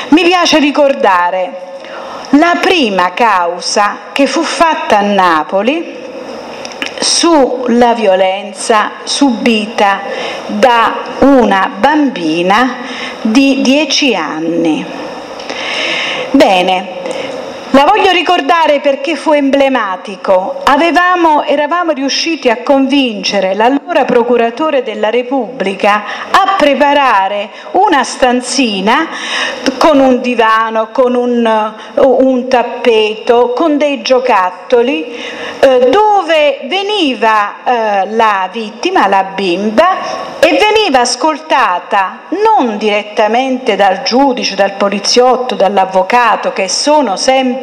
mi piace ricordare la prima causa che fu fatta a Napoli sulla violenza subita da una bambina di 10 anni. Bene, la voglio ricordare perché fu emblematico. Avevamo, eravamo riusciti a convincere l'allora procuratore della Repubblica a preparare una stanzina con un divano, con un, un tappeto, con dei giocattoli, eh, dove veniva eh, la vittima, la bimba, e veniva ascoltata non direttamente dal giudice, dal poliziotto, dall'avvocato, che sono sempre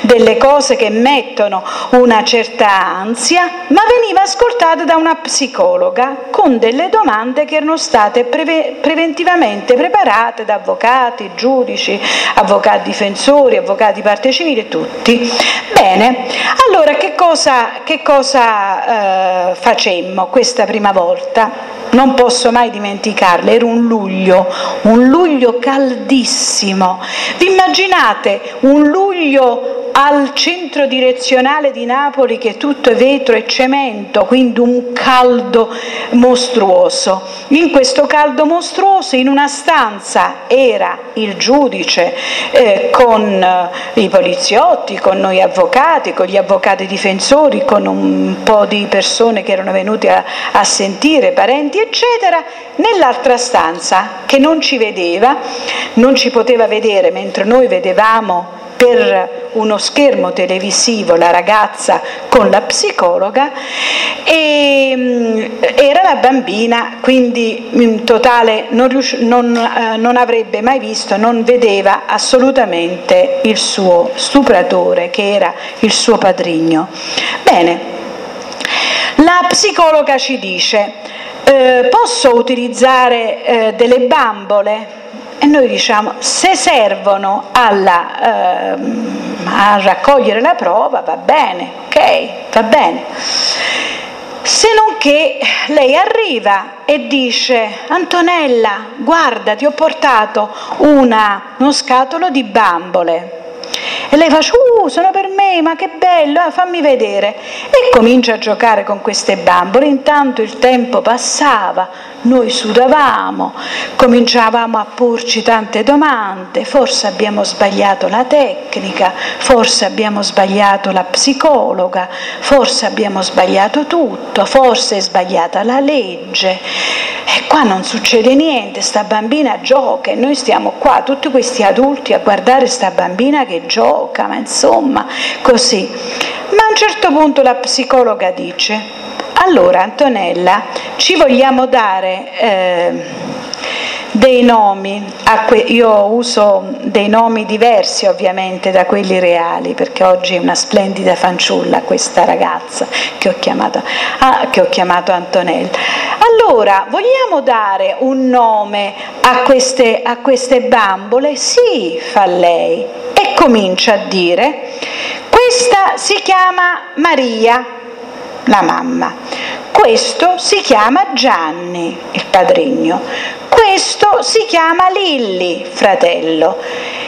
delle cose che mettono una certa ansia, ma veniva ascoltata da una psicologa con delle domande che erano state preve- preventivamente preparate da avvocati, giudici, avvocati difensori, avvocati parte civile, tutti. Bene, allora che cosa, che cosa eh, facemmo questa prima volta? Non posso mai dimenticarle, era un luglio, un luglio caldissimo. Vi immaginate un luglio al centro direzionale di Napoli che tutto è vetro e cemento, quindi un caldo mostruoso. In questo caldo mostruoso, in una stanza era il giudice eh, con eh, i poliziotti, con noi avvocati, con gli avvocati difensori, con un po' di persone che erano venute a, a sentire, parenti, eccetera. Nell'altra stanza che non ci vedeva, non ci poteva vedere mentre noi vedevamo per uno schermo televisivo la ragazza con la psicologa e mm, era la bambina, quindi in totale non, rius- non, eh, non avrebbe mai visto, non vedeva assolutamente il suo stupratore che era il suo padrigno. Bene, la psicologa ci dice, eh, posso utilizzare eh, delle bambole? E noi diciamo, se servono alla, ehm, a raccogliere la prova, va bene, ok, va bene. Se non che lei arriva e dice Antonella, guarda, ti ho portato una, uno scatolo di bambole. E lei fa, uh, sono per me, ma che bello, eh, fammi vedere. E comincia a giocare con queste bambole. Intanto il tempo passava, noi sudavamo, cominciavamo a porci tante domande, forse abbiamo sbagliato la tecnica, forse abbiamo sbagliato la psicologa, forse abbiamo sbagliato tutto, forse è sbagliata la legge. E qua non succede niente, sta bambina gioca e noi stiamo qua, tutti questi adulti a guardare sta bambina che gioca, ma insomma, così. Ma a un certo punto la psicologa dice, allora Antonella, ci vogliamo dare eh, dei nomi, io uso dei nomi diversi ovviamente da quelli reali perché oggi è una splendida fanciulla questa ragazza che ho chiamato, ah, che ho chiamato Antonella. Allora, vogliamo dare un nome a queste, a queste bambole? Sì, fa lei e comincia a dire, questa si chiama Maria la mamma. Questo si chiama Gianni, il padrigno. Questo si chiama Lilli, fratello.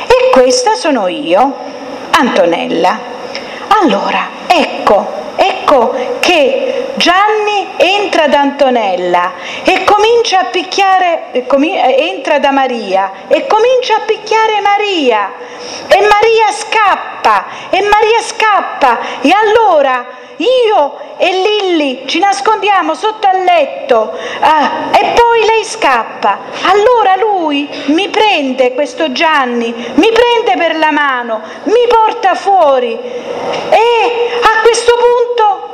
E questa sono io, Antonella. Allora, ecco, ecco che Gianni entra da Antonella e comincia a picchiare, entra da Maria e comincia a picchiare Maria e Maria scappa e Maria scappa e allora io e Lilli ci nascondiamo sotto al letto ah, e poi lei scappa. Allora lui mi prende, questo Gianni, mi prende per la mano, mi porta fuori e a questo punto,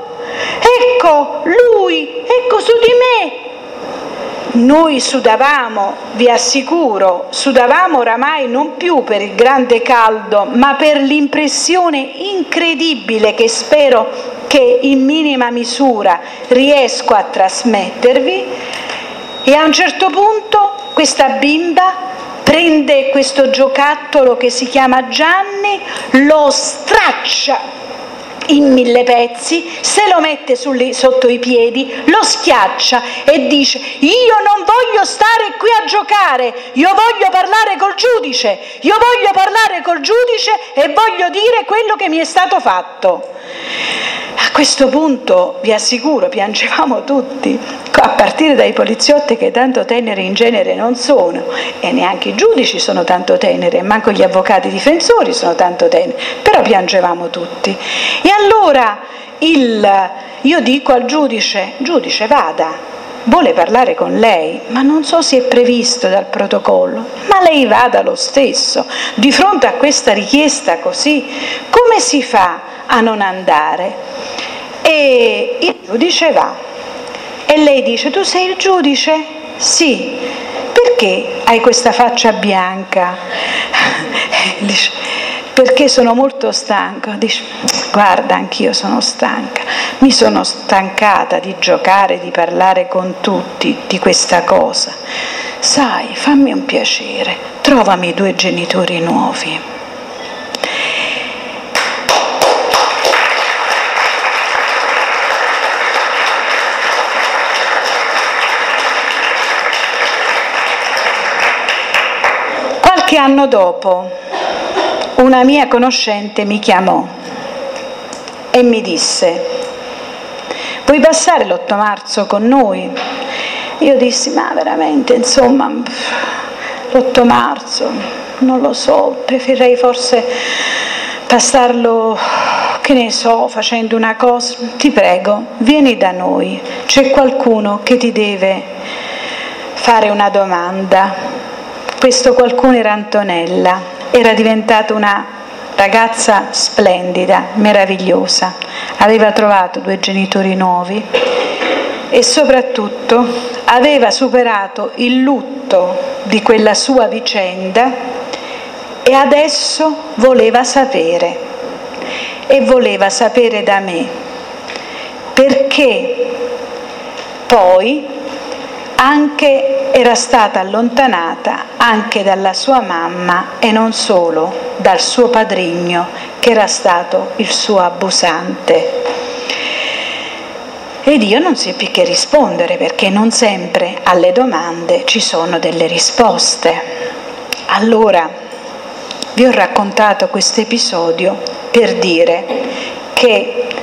ecco lui, ecco su di me, noi sudavamo, vi assicuro, sudavamo oramai non più per il grande caldo, ma per l'impressione incredibile che spero che in minima misura riesco a trasmettervi. E a un certo punto questa bimba prende questo giocattolo che si chiama Gianni, lo straccia in mille pezzi, se lo mette sulli, sotto i piedi, lo schiaccia e dice io non voglio stare qui a giocare, io voglio parlare col giudice, io voglio parlare col giudice e voglio dire quello che mi è stato fatto. A questo punto, vi assicuro, piangevamo tutti, a partire dai poliziotti che tanto teneri in genere non sono, e neanche i giudici sono tanto teneri, e manco gli avvocati difensori sono tanto teneri, però piangevamo tutti. E allora il, io dico al giudice, giudice vada, vuole parlare con lei, ma non so se è previsto dal protocollo, ma lei vada lo stesso. Di fronte a questa richiesta così, come si fa a non andare? E il giudice va e lei dice tu sei il giudice? Sì, perché hai questa faccia bianca? perché sono molto stanco. Dice, guarda, anch'io sono stanca. Mi sono stancata di giocare, di parlare con tutti di questa cosa. Sai, fammi un piacere, trovami due genitori nuovi. Qualche anno dopo, una mia conoscente mi chiamò e mi disse vuoi passare l'8 marzo con noi? Io dissi ma veramente insomma l'8 marzo non lo so, preferirei forse passarlo che ne so, facendo una cosa, ti prego, vieni da noi, c'è qualcuno che ti deve fare una domanda. Questo qualcuno era Antonella, era diventata una ragazza splendida, meravigliosa, aveva trovato due genitori nuovi e soprattutto aveva superato il lutto di quella sua vicenda e adesso voleva sapere e voleva sapere da me. Perché poi anche era stata allontanata anche dalla sua mamma e non solo dal suo padrigno che era stato il suo abusante. Ed io non seppi che rispondere perché non sempre alle domande ci sono delle risposte. Allora vi ho raccontato questo episodio per dire che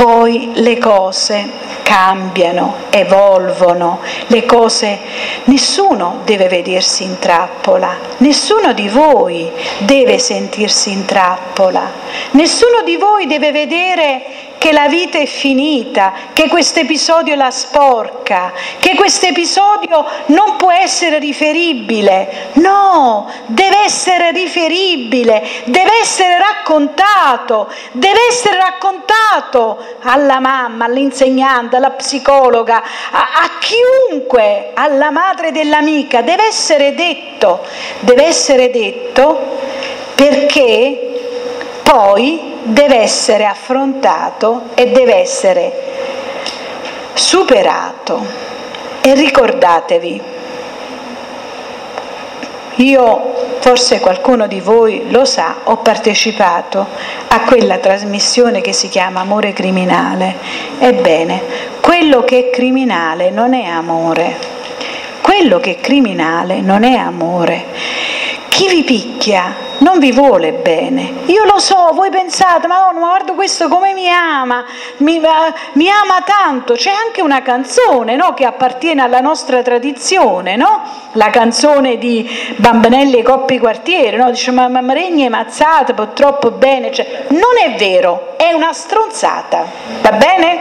poi le cose cambiano, evolvono, le cose, nessuno deve vedersi in trappola, nessuno di voi deve sentirsi in trappola, nessuno di voi deve vedere che la vita è finita, che questo episodio la sporca, che questo episodio non può essere riferibile. No, deve essere riferibile, deve essere raccontato, deve essere raccontato alla mamma, all'insegnante, alla psicologa, a, a chiunque, alla madre dell'amica, deve essere detto, deve essere detto perché poi deve essere affrontato e deve essere superato. E ricordatevi, io, forse qualcuno di voi lo sa, ho partecipato a quella trasmissione che si chiama Amore criminale. Ebbene, quello che è criminale non è amore. Quello che è criminale non è amore. Chi vi picchia non vi vuole bene. Io lo so, voi pensate, ma, ma guarda questo come mi ama, mi, mi ama tanto. C'è anche una canzone no, che appartiene alla nostra tradizione, no? la canzone di Bambanelli e Coppi Quartiere, no? dice ma, ma regne mazzate, purtroppo bene. Cioè, non è vero, è una stronzata, va bene?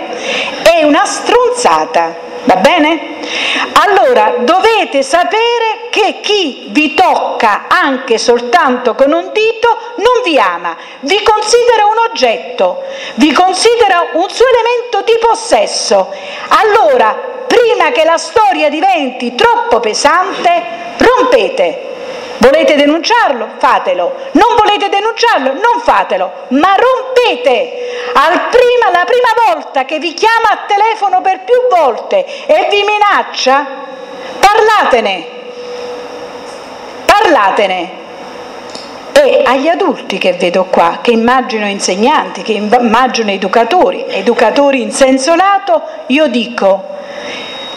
È una stronzata. Va bene? Allora dovete sapere che chi vi tocca anche soltanto con un dito non vi ama, vi considera un oggetto, vi considera un suo elemento di possesso. Allora, prima che la storia diventi troppo pesante, rompete Volete denunciarlo? Fatelo. Non volete denunciarlo? Non fatelo. Ma rompete. Prima, la prima volta che vi chiama a telefono per più volte e vi minaccia, parlatene. Parlatene. E agli adulti che vedo qua, che immagino insegnanti, che immagino educatori, educatori in senso lato, io dico,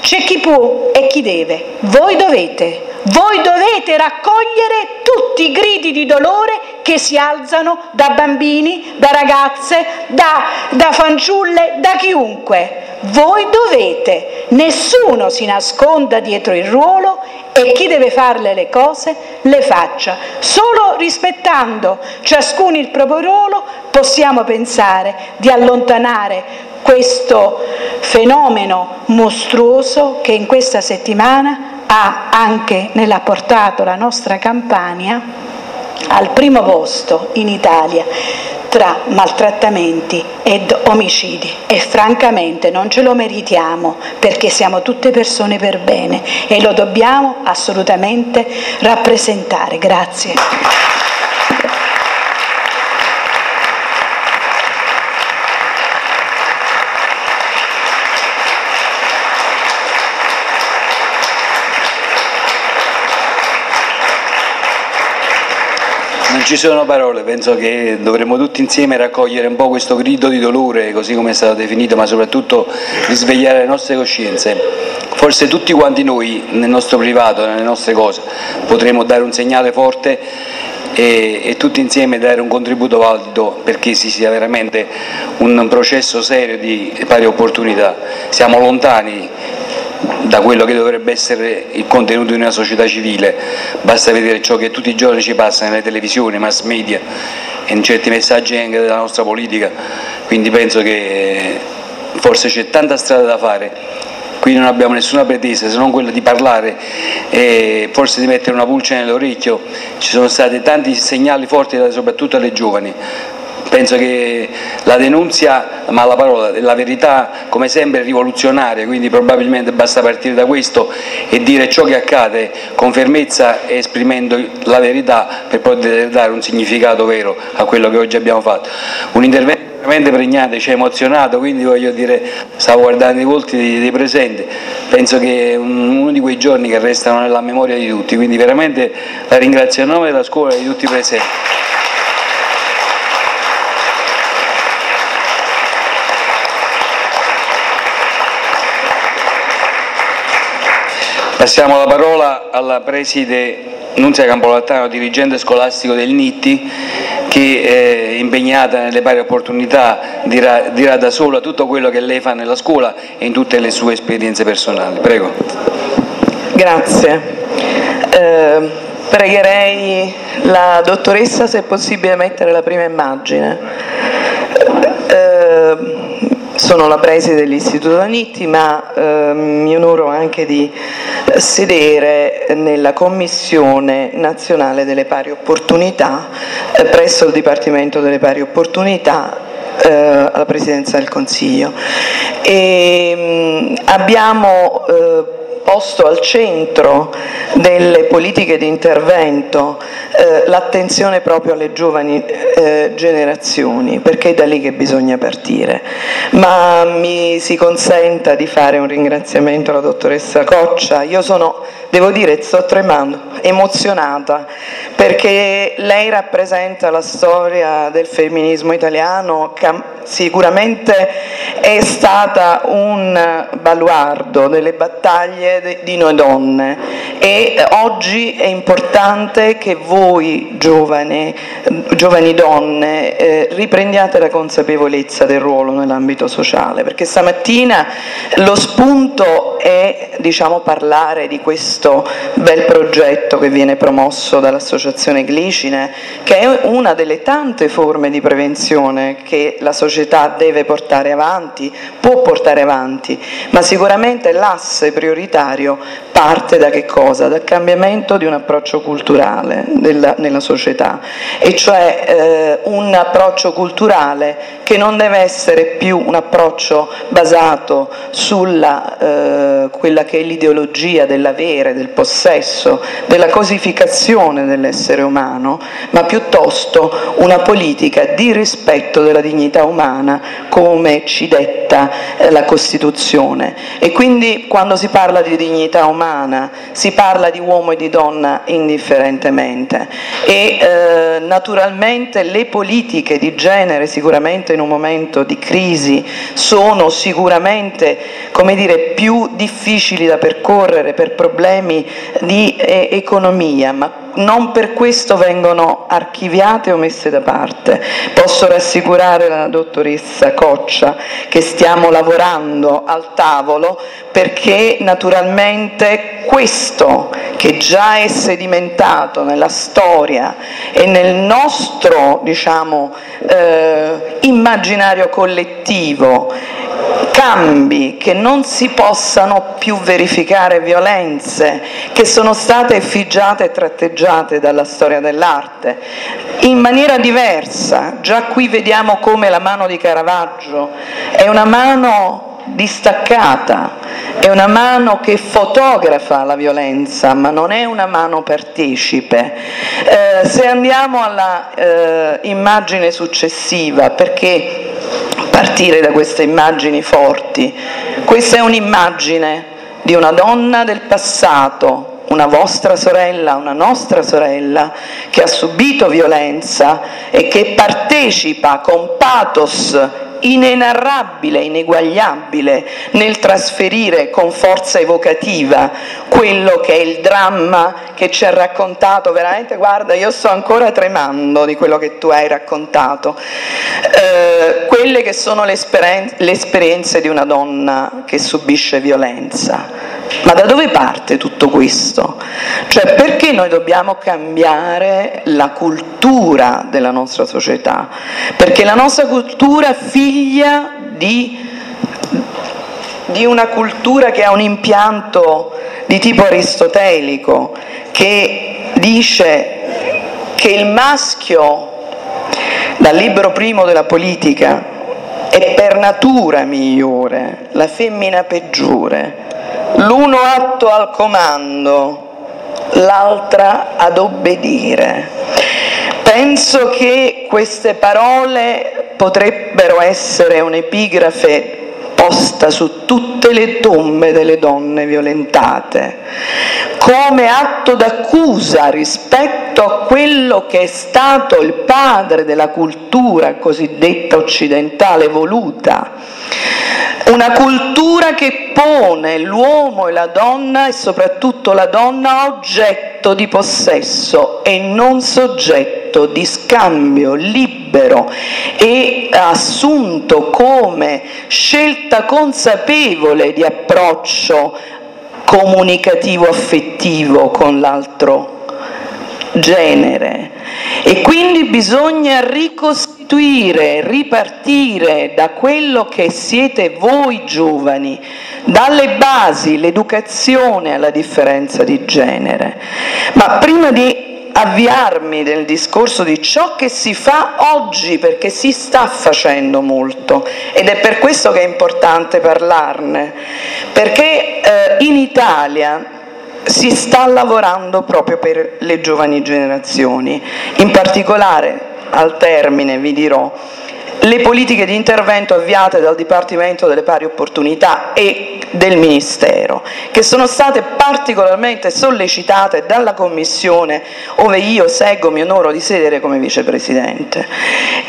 c'è chi può e chi deve. Voi dovete voi dovete raccogliere tutti i gridi di dolore che si alzano da bambini, da ragazze, da, da fanciulle, da chiunque. Voi dovete, nessuno si nasconda dietro il ruolo e chi deve farle le cose le faccia. Solo rispettando ciascuno il proprio ruolo possiamo pensare di allontanare questo fenomeno mostruoso che in questa settimana ha anche nella portato la nostra Campania al primo posto in Italia tra maltrattamenti ed omicidi e francamente non ce lo meritiamo perché siamo tutte persone per bene e lo dobbiamo assolutamente rappresentare. Grazie. Non ci sono parole, penso che dovremmo tutti insieme raccogliere un po' questo grido di dolore, così come è stato definito, ma soprattutto risvegliare le nostre coscienze. Forse tutti quanti noi, nel nostro privato, nelle nostre cose, potremo dare un segnale forte e, e, tutti insieme dare un contributo valido perché si sia veramente un processo serio di pari opportunità. Siamo lontani da quello che dovrebbe essere il contenuto di una società civile, basta vedere ciò che tutti i giorni ci passa nelle televisioni, mass media e in certi messaggi anche della nostra politica, quindi penso che forse c'è tanta strada da fare. Qui non abbiamo nessuna pretesa se non quella di parlare e forse di mettere una pulce nell'orecchio. Ci sono stati tanti segnali forti soprattutto alle giovani, penso che la denunzia, ma la parola, la verità come sempre è rivoluzionaria, quindi probabilmente basta partire da questo e dire ciò che accade con fermezza e esprimendo la verità per poter dare un significato vero a quello che oggi abbiamo fatto. Un intervento veramente pregnante, ci ha emozionato, quindi voglio dire, stavo guardando i volti dei, dei presenti, penso che è uno di quei giorni che restano nella memoria di tutti, quindi veramente la ringrazio a nome della scuola e di tutti i presenti. Passiamo la parola alla preside Nunzia Campolattano, dirigente scolastico del Nitti, che è impegnata nelle pari opportunità, dirà, dirà, da sola tutto quello che lei fa nella scuola e in tutte le sue esperienze personali. Prego. Grazie. Eh, pregherei la dottoressa se è possibile mettere la prima immagine. Sono la preside dell'Istituto Anitti, ma eh, mi onoro anche di sedere nella Commissione nazionale delle pari opportunità eh, presso il Dipartimento delle pari opportunità eh, alla Presidenza del Consiglio. E, mh, mm, abbiamo eh, posto al centro delle politiche di intervento eh, l'attenzione proprio alle giovani eh, generazioni, perché è da lì che bisogna partire. Ma mi si consenta di fare un ringraziamento alla dottoressa Coccia. Io sono, devo dire, sto tremando, emozionata, perché lei rappresenta la storia del femminismo italiano, sicuramente è stata un baluardo delle battaglie di noi donne. E oggi è importante che voi giovani, giovani donne eh, riprendiate la consapevolezza del ruolo nell'ambito sociale perché stamattina lo spunto è diciamo, parlare di questo bel progetto che viene promosso dall'associazione Glicine che è una delle tante forme di prevenzione che la società deve portare avanti, può portare avanti, ma sicuramente l'asse prioritario parte da che cosa? Dal cambiamento di un approccio culturale della, nella società e cioè eh, un approccio culturale che non deve essere più un approccio basato sulla eh, quella che è l'ideologia dell'avere, del possesso, della cosificazione dell'essere umano, ma piuttosto una politica di rispetto della dignità umana come ci detta eh, la Costituzione. E quindi quando si parla di dignità umana si parla di uomo e di donna indifferentemente e eh, naturalmente le politiche di genere sicuramente in un momento di crisi sono sicuramente come dire, più difficili da percorrere per problemi di eh, economia, ma non per questo vengono archiviate o messe da parte. Posso rassicurare la dottoressa Coccia che stiamo lavorando al tavolo perché naturalmente questo che già è sedimentato nella storia e nel nostro diciamo, eh, immaginario collettivo cambi, che non si possano più verificare violenze che sono state effigiate e tratteggiate dalla storia dell'arte in maniera diversa. Già qui vediamo come la mano di Caravaggio è una mano distaccata, è una mano che fotografa la violenza, ma non è una mano partecipe. Eh, se andiamo alla eh, immagine successiva, perché partire da queste immagini forti. Questa è un'immagine di una donna del passato, una vostra sorella, una nostra sorella che ha subito violenza e che partecipa con pathos inenarrabile, ineguagliabile nel trasferire con forza evocativa quello che è il dramma che ci ha raccontato, veramente guarda io sto ancora tremando di quello che tu hai raccontato, eh, quelle che sono le, esperienze di una donna che subisce violenza. Ma da dove parte tutto questo? Cioè perché noi dobbiamo cambiare la cultura della nostra società? Perché la nostra cultura è figlia di, di una cultura che ha un impianto di tipo aristotelico, che dice che il maschio, dal libro primo della politica, è per natura migliore, la femmina peggiore l'uno atto al comando, l'altra ad obbedire. Penso che queste parole potrebbero essere un'epigrafe posta su tutte le tombe delle donne violentate, come atto d'accusa rispetto a quello che è stato il padre della cultura cosiddetta occidentale voluta una cultura che pone l'uomo e la donna e soprattutto la donna oggetto di possesso e non soggetto di scambio libero e assunto come scelta consapevole di approccio comunicativo affettivo con l'altro genere e quindi bisogna ricostituire, ripartire da quello che siete voi giovani, dalle basi, l'educazione alla differenza di genere. Ma prima di avviarmi nel discorso di ciò che si fa oggi, perché si sta facendo molto ed è per questo che è importante parlarne, perché eh, in Italia si sta lavorando proprio per le giovani generazioni, in particolare al termine vi dirò le politiche di intervento avviate dal Dipartimento delle Pari Opportunità e del Ministero, che sono state particolarmente sollecitate dalla Commissione, ove io seguo, mi onoro di sedere come Vicepresidente.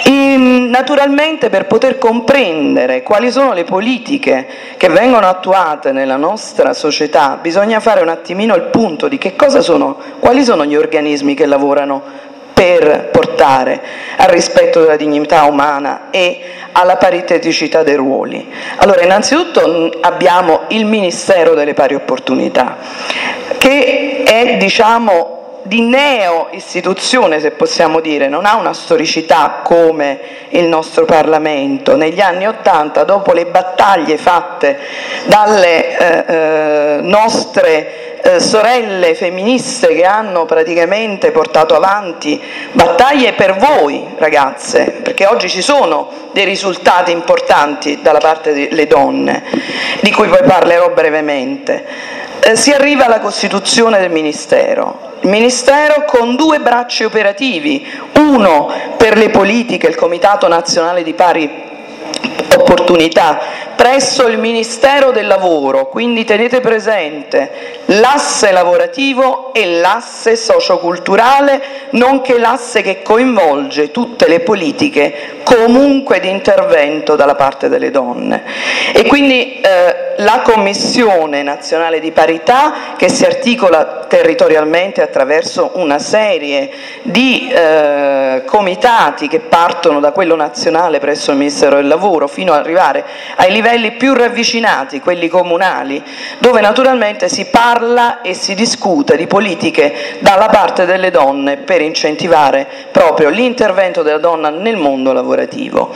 E, naturalmente per poter comprendere quali sono le politiche che vengono attuate nella nostra società bisogna fare un attimino il punto di che cosa sono, quali sono gli organismi che lavorano per portare al rispetto della dignità umana e alla pariteticità dei ruoli. Allora, innanzitutto abbiamo il Ministero delle Pari Opportunità, che è, diciamo, di neo-istituzione, se possiamo dire, non ha una storicità come il nostro Parlamento. Negli anni Ottanta, dopo le battaglie fatte dalle eh, eh, nostre eh, sorelle femministe che hanno praticamente portato avanti battaglie per voi ragazze, perché oggi ci sono dei risultati importanti dalla parte delle donne, di cui poi parlerò brevemente. Eh, si arriva alla costituzione del Ministero, il Ministero con due bracci operativi, uno per le politiche, il Comitato Nazionale di Pari opportunità presso il Ministero del Lavoro, quindi tenete presente l'asse lavorativo e l'asse socioculturale, nonché l'asse che coinvolge tutte le politiche comunque di intervento dalla parte delle donne. E quindi eh, la Commissione nazionale di parità che si articola territorialmente attraverso una serie di eh, comitati che partono da quello nazionale presso il Ministero del Lavoro fino ad arrivare ai livelli più ravvicinati, quelli comunali, dove naturalmente si parla e si discute di politiche dalla parte delle donne per incentivare proprio l'intervento della donna nel mondo lavorativo.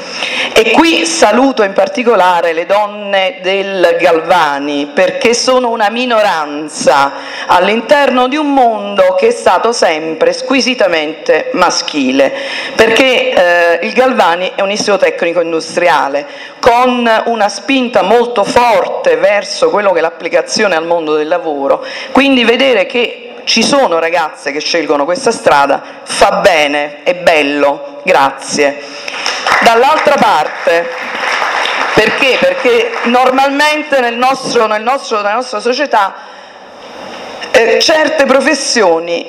E qui saluto in particolare le donne del Galvani perché sono una minoranza all'interno di un mondo che è stato sempre squisitamente maschile, perché eh, il Galvani è un istituto tecnico industriale con una spinta molto forte verso quello che è l'applicazione al mondo del lavoro, quindi vedere che ci sono ragazze che scelgono questa strada fa bene, è bello, grazie. Dall'altra parte perché? Perché normalmente nel nostro, nel nostro, nella nostra società eh, certe professioni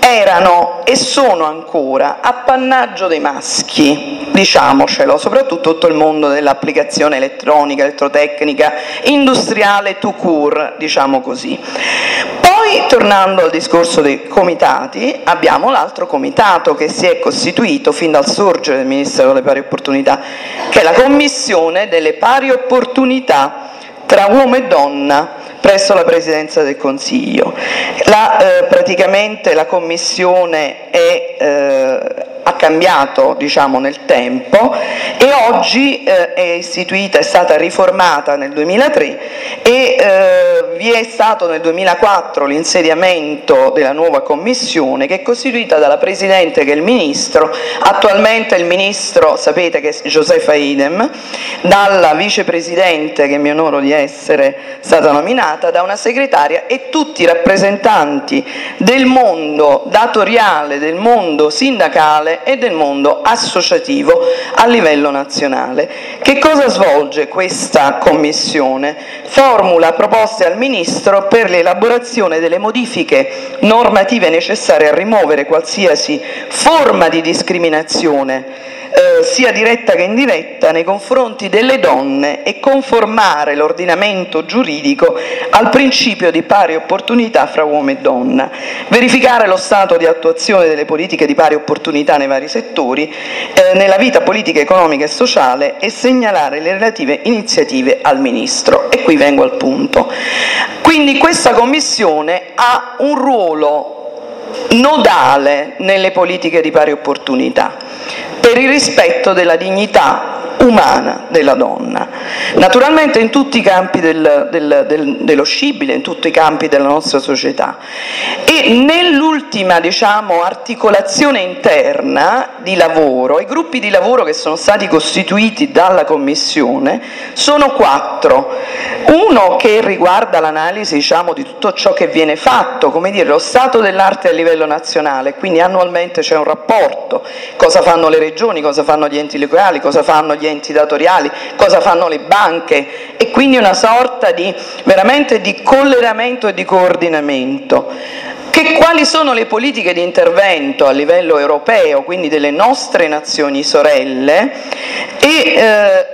erano e sono ancora appannaggio dei maschi, diciamocelo, soprattutto tutto il mondo dell'applicazione elettronica, elettrotecnica, industriale tout court, diciamo così. Poi, tornando al discorso dei comitati, abbiamo l'altro comitato che si è costituito fin dal sorgere del Ministero delle Pari Opportunità, che è la Commissione delle Pari Opportunità tra uomo e donna presso la Presidenza del Consiglio. La, eh, praticamente la Commissione è eh, ha cambiato diciamo, nel tempo e oggi eh, è istituita, è stata riformata nel 2003 e eh, vi è stato nel 2004 l'insediamento della nuova commissione che è costituita dalla Presidente che è il Ministro, attualmente il Ministro sapete che è Josefa Idem, dalla Vicepresidente che mi onoro di essere stata nominata, da una segretaria e tutti i rappresentanti del mondo datoriale, del mondo sindacale e del mondo associativo a livello nazionale. Che cosa svolge questa Commissione? Formula proposte al Ministro per l'elaborazione delle modifiche normative necessarie a rimuovere qualsiasi forma di discriminazione eh, sia diretta che indiretta nei confronti delle donne e conformare l'ordinamento giuridico al principio di pari opportunità fra uomo e donna, verificare lo stato di attuazione delle politiche di pari opportunità nei vari settori, eh, nella vita politica, economica e sociale e segnalare le relative iniziative al Ministro. E qui vengo al punto. Quindi questa Commissione ha un ruolo nodale nelle politiche di pari opportunità per il rispetto della dignità umana della donna. Naturalmente in tutti i campi del, del, del, dello scibile, in tutti i campi della nostra società. E nell'ultima diciamo, articolazione interna di lavoro, i gruppi di lavoro che sono stati costituiti dalla Commissione sono quattro. Uno che riguarda l'analisi diciamo, di tutto ciò che viene fatto, come dire, lo stato dell'arte a livello nazionale, quindi annualmente c'è un rapporto, cosa fanno le regioni, cosa fanno gli enti locali, cosa fanno gli enti datoriali, cosa fanno le banche e quindi una sorta di, veramente di collegamento e di coordinamento. Che, quali sono le politiche di intervento a livello europeo, quindi delle nostre nazioni sorelle, e eh,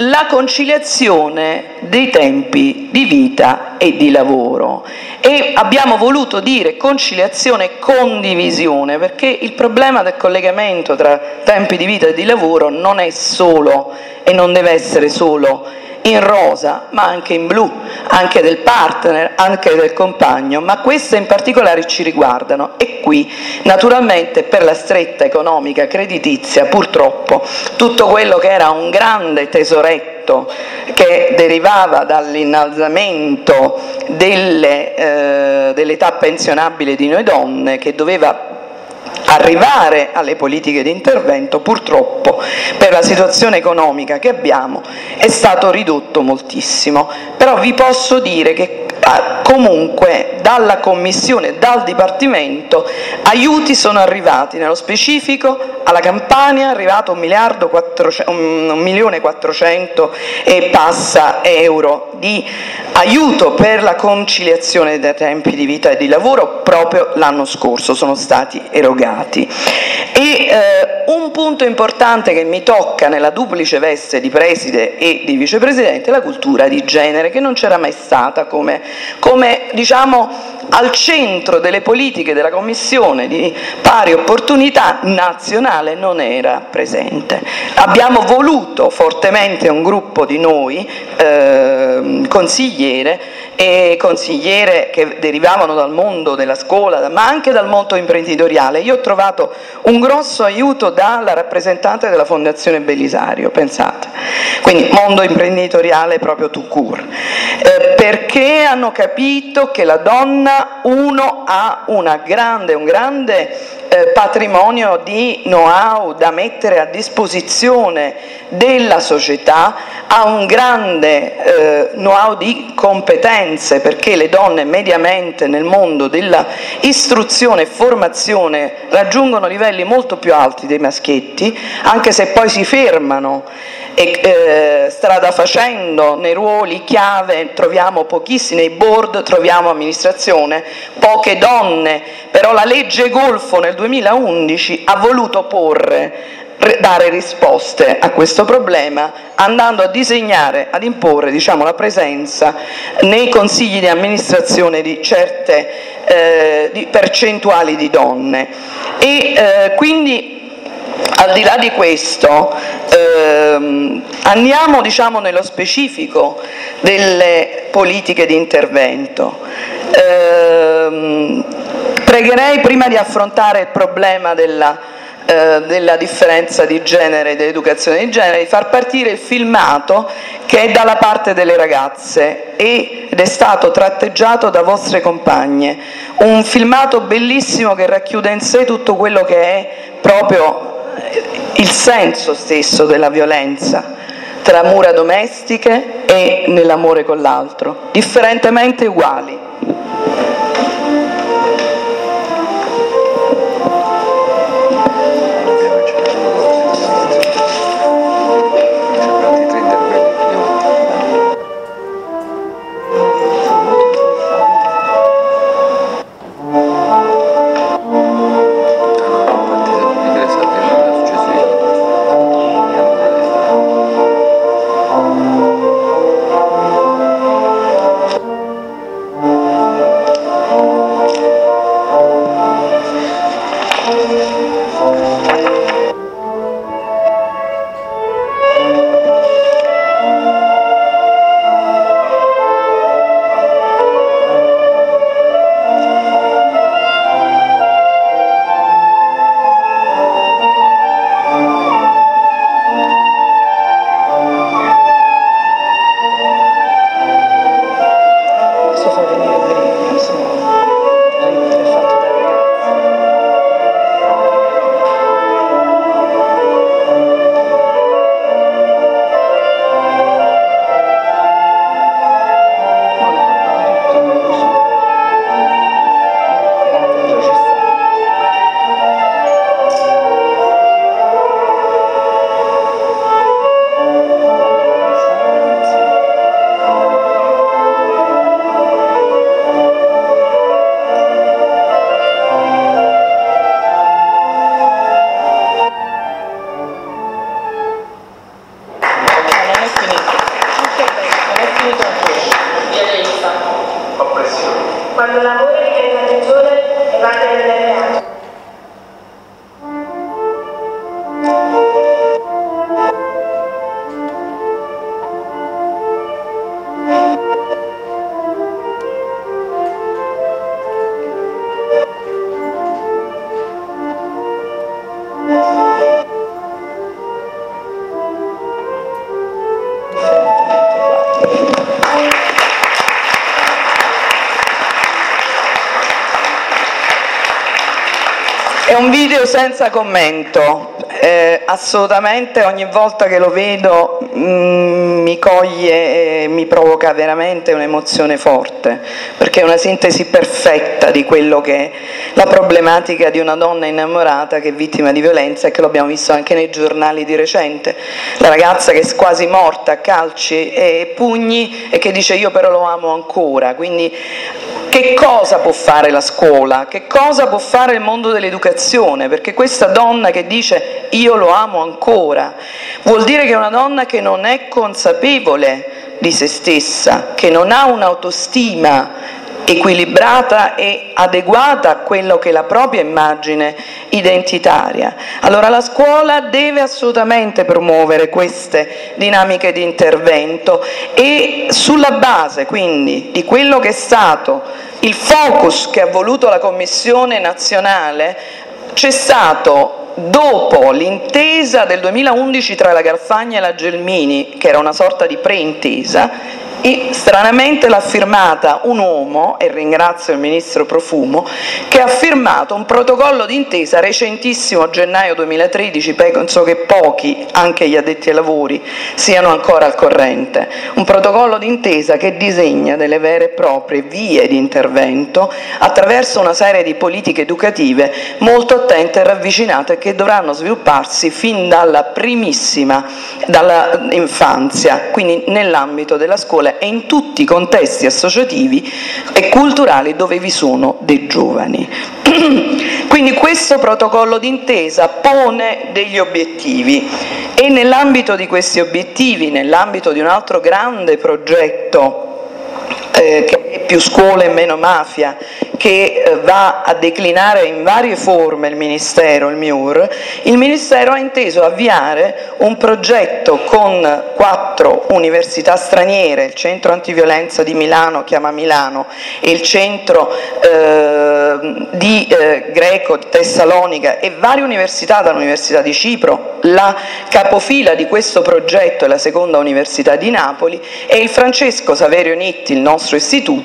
la conciliazione dei tempi di vita e di lavoro. E abbiamo voluto dire conciliazione e condivisione perché il problema del collegamento tra tempi di vita e di lavoro non è solo e non deve essere solo in rosa ma anche in blu, anche del partner, anche del compagno, ma queste in particolare ci riguardano. E qui naturalmente per la stretta economica creditizia purtroppo tutto quello che era un grande tesoretto che derivava dall'innalzamento dell'età delle, eh, pensionabile di noi donne che doveva arrivare alle politiche di intervento purtroppo per la situazione economica che abbiamo è stato ridotto moltissimo, però vi posso dire che ah, comunque dalla Commissione, dal Dipartimento, aiuti sono arrivati, nello specifico alla Campania è arrivato un, miliardo 400, un milione 400 e passa euro di aiuto per la conciliazione dei tempi di vita e di lavoro proprio l'anno scorso sono stati erogati. E eh, un punto importante che mi tocca nella duplice veste di preside e di vicepresidente è la cultura di genere che non c'era mai stata come, come diciamo al centro delle politiche della Commissione di pari opportunità nazionale non era presente. Abbiamo voluto fortemente un gruppo di noi, eh, consigliere, e consigliere che derivavano dal mondo della scuola, ma anche dal mondo imprenditoriale. Io ho trovato un grosso aiuto dalla rappresentante della Fondazione Belisario, pensate, quindi mondo imprenditoriale proprio tout court, eh, perché hanno capito che la donna, uno, ha grande, un grande eh, patrimonio di know-how da mettere a disposizione della società, ha un grande eh, know-how di competenze perché le donne mediamente nel mondo dell'istruzione e formazione raggiungono livelli molto più alti dei maschietti, anche se poi si fermano e eh, strada facendo nei ruoli chiave troviamo pochissimi, nei board troviamo amministrazione, poche donne, però la legge Golfo nel 2011 ha voluto porre dare risposte a questo problema andando a disegnare, ad imporre diciamo, la presenza nei consigli di amministrazione di certe eh, di percentuali di donne. E, eh, quindi al di là di questo ehm, andiamo diciamo, nello specifico delle politiche di intervento. Ehm, pregherei prima di affrontare il problema della eh, della differenza di genere dell'educazione di genere, di far partire il filmato che è dalla parte delle ragazze ed è stato tratteggiato da vostre compagne. Un filmato bellissimo che racchiude in sé tutto quello che è proprio il senso stesso della violenza tra mura domestiche e nell'amore con l'altro, differentemente uguali. Senza commento, eh, assolutamente ogni volta che lo vedo mm, mi coglie e mi provoca veramente un'emozione forte, perché è una sintesi perfetta di quello che è la problematica di una donna innamorata che è vittima di violenza e che lo abbiamo visto anche nei giornali di recente, la ragazza che è quasi morta a calci e pugni e che dice io però lo amo ancora, quindi che cosa può fare la scuola? Che cosa può fare il mondo dell'educazione? Perché questa donna che dice io lo amo ancora, vuol dire che è una donna che non è consapevole di se stessa, che non ha un'autostima equilibrata e adeguata a quello che è la propria immagine identitaria. Allora la scuola deve assolutamente promuovere queste dinamiche di intervento e sulla base quindi di quello che è stato il focus che ha voluto la Commissione nazionale c'è stato dopo l'intesa del 2011 tra la Garfagna e la Gelmini, che era una sorta di preintesa, stranamente l'ha firmata un uomo, e ringrazio il ministro Profumo, che ha firmato un protocollo d'intesa recentissimo, gennaio 2013, penso che pochi, anche gli addetti ai lavori, siano ancora al corrente. Un protocollo d'intesa che disegna delle vere e proprie vie di intervento attraverso una serie di politiche educative molto attente e ravvicinate che dovranno svilupparsi fin dalla primissima, dalla infanzia, quindi nell'ambito della scuola e in tutti i contesti associativi e culturali dove vi sono dei giovani. Quindi questo protocollo d'intesa pone degli obiettivi e nell'ambito di questi obiettivi, nell'ambito di un altro grande progetto eh, che più scuola e meno mafia, che eh, va a declinare in varie forme il Ministero, il MIUR, il Ministero ha inteso avviare un progetto con quattro università straniere, il Centro Antiviolenza di Milano, chiama Milano, e il Centro eh, di eh, Greco Tessalonica e varie università dall'Università di Cipro. La capofila di questo progetto è la seconda università di Napoli e il Francesco Saverio Nitti, il nostro istituto,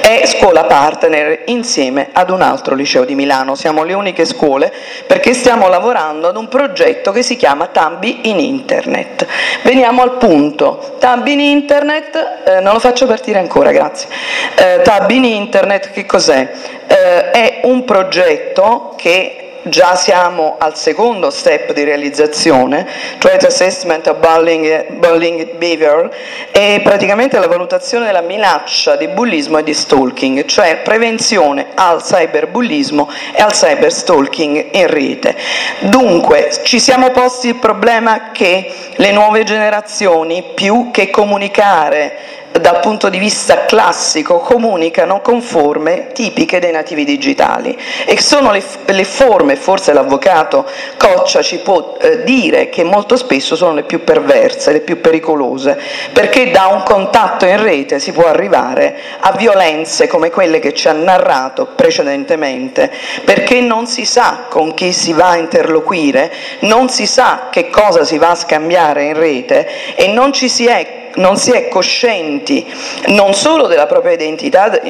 è scuola partner insieme ad un altro liceo di Milano. Siamo le uniche scuole perché stiamo lavorando ad un progetto che si chiama Tambi in Internet. Veniamo al punto. Tambi in Internet, eh, non lo faccio partire ancora, grazie. Eh, Tambi in Internet che cos'è? Eh, è un progetto che già siamo al secondo step di realizzazione, Threat Assessment of Bullying, bullying Behavior, è praticamente la valutazione della minaccia di bullismo e di stalking, cioè prevenzione al cyberbullismo e al cyberstalking in rete. Dunque ci siamo posti il problema che le nuove generazioni più che comunicare dal punto di vista classico comunicano con forme tipiche dei nativi digitali. E sono le, le forme, forse l'avvocato Coccia ci può eh, dire che molto spesso sono le più perverse, le più pericolose, perché da un contatto in rete si può arrivare a violenze come quelle che ci ha narrato precedentemente, perché non si sa con chi si va a interloquire, non si sa che cosa si va a scambiare in rete e non ci si è non si è coscienti non solo della propria identità,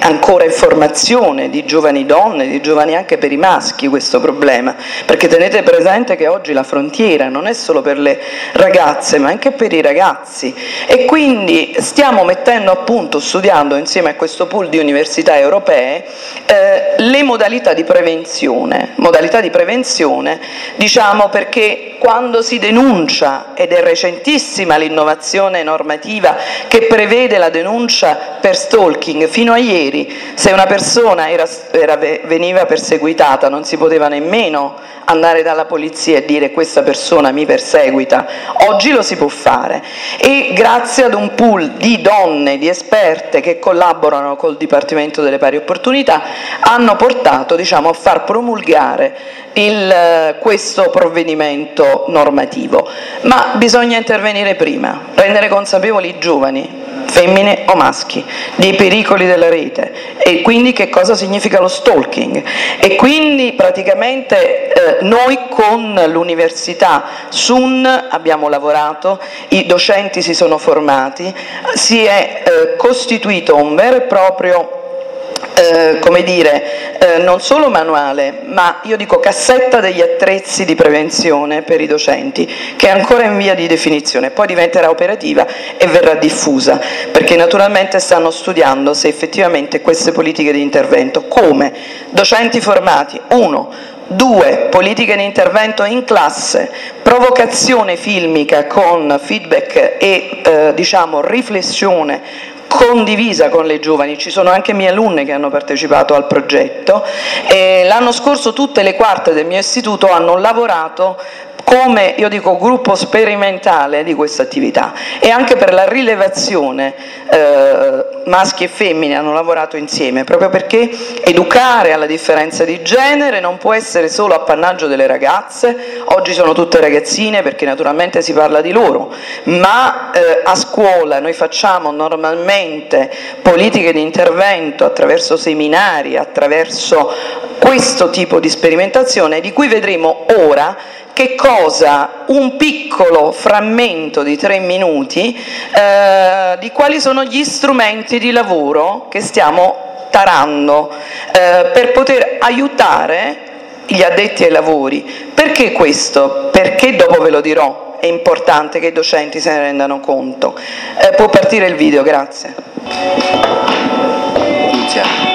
ancora in formazione di giovani donne, di giovani anche per i maschi questo problema, perché tenete presente che oggi la frontiera non è solo per le ragazze ma anche per i ragazzi. E quindi stiamo mettendo a punto, studiando insieme a questo pool di università europee, eh, le modalità di prevenzione, modalità di prevenzione diciamo perché quando si denuncia, ed è recentissima l'innovazione normativa che prevede la denuncia per stalking, fino a ieri se una persona era, era, veniva perseguitata non si poteva nemmeno andare dalla polizia e dire questa persona mi perseguita, oggi lo si può fare. E grazie ad un pool di donne, di esperte che collaborano col Dipartimento delle Pari Opportunità hanno portato diciamo, a far promulgare il, questo provvedimento normativo, ma bisogna intervenire prima, rendere consapevoli i giovani, femmine o maschi, dei pericoli della rete. E quindi che cosa significa lo stalking? E quindi praticamente eh, noi con l'università SUN abbiamo lavorato, i docenti si sono formati, si è eh, costituito un vero e proprio eh, come dire, eh, non solo manuale, ma io dico cassetta degli attrezzi di prevenzione per i docenti, che è ancora in via di definizione, poi diventerà operativa e verrà diffusa, perché naturalmente stanno studiando se effettivamente queste politiche di intervento, come docenti formati, uno, Due, politiche di intervento in classe, provocazione filmica con feedback e eh, diciamo, riflessione condivisa con le giovani, ci sono anche mie alunne che hanno partecipato al progetto. E l'anno scorso tutte le quarte del mio istituto hanno lavorato come io dico gruppo sperimentale di questa attività. E anche per la rilevazione eh, maschi e femmine hanno lavorato insieme proprio perché educare alla differenza di genere non può essere solo appannaggio delle ragazze. Oggi sono tutte ragazzine perché naturalmente si parla di loro. Ma eh, a scuola noi facciamo normalmente politiche di intervento attraverso seminari attraverso questo tipo di sperimentazione di cui vedremo ora che cosa un piccolo frammento di tre minuti eh, di quali sono gli strumenti di lavoro che stiamo tarando eh, per poter aiutare gli addetti ai lavori. Perché questo? Perché dopo ve lo dirò, è importante che i docenti se ne rendano conto. Eh, può partire il video, grazie. Iniziamo.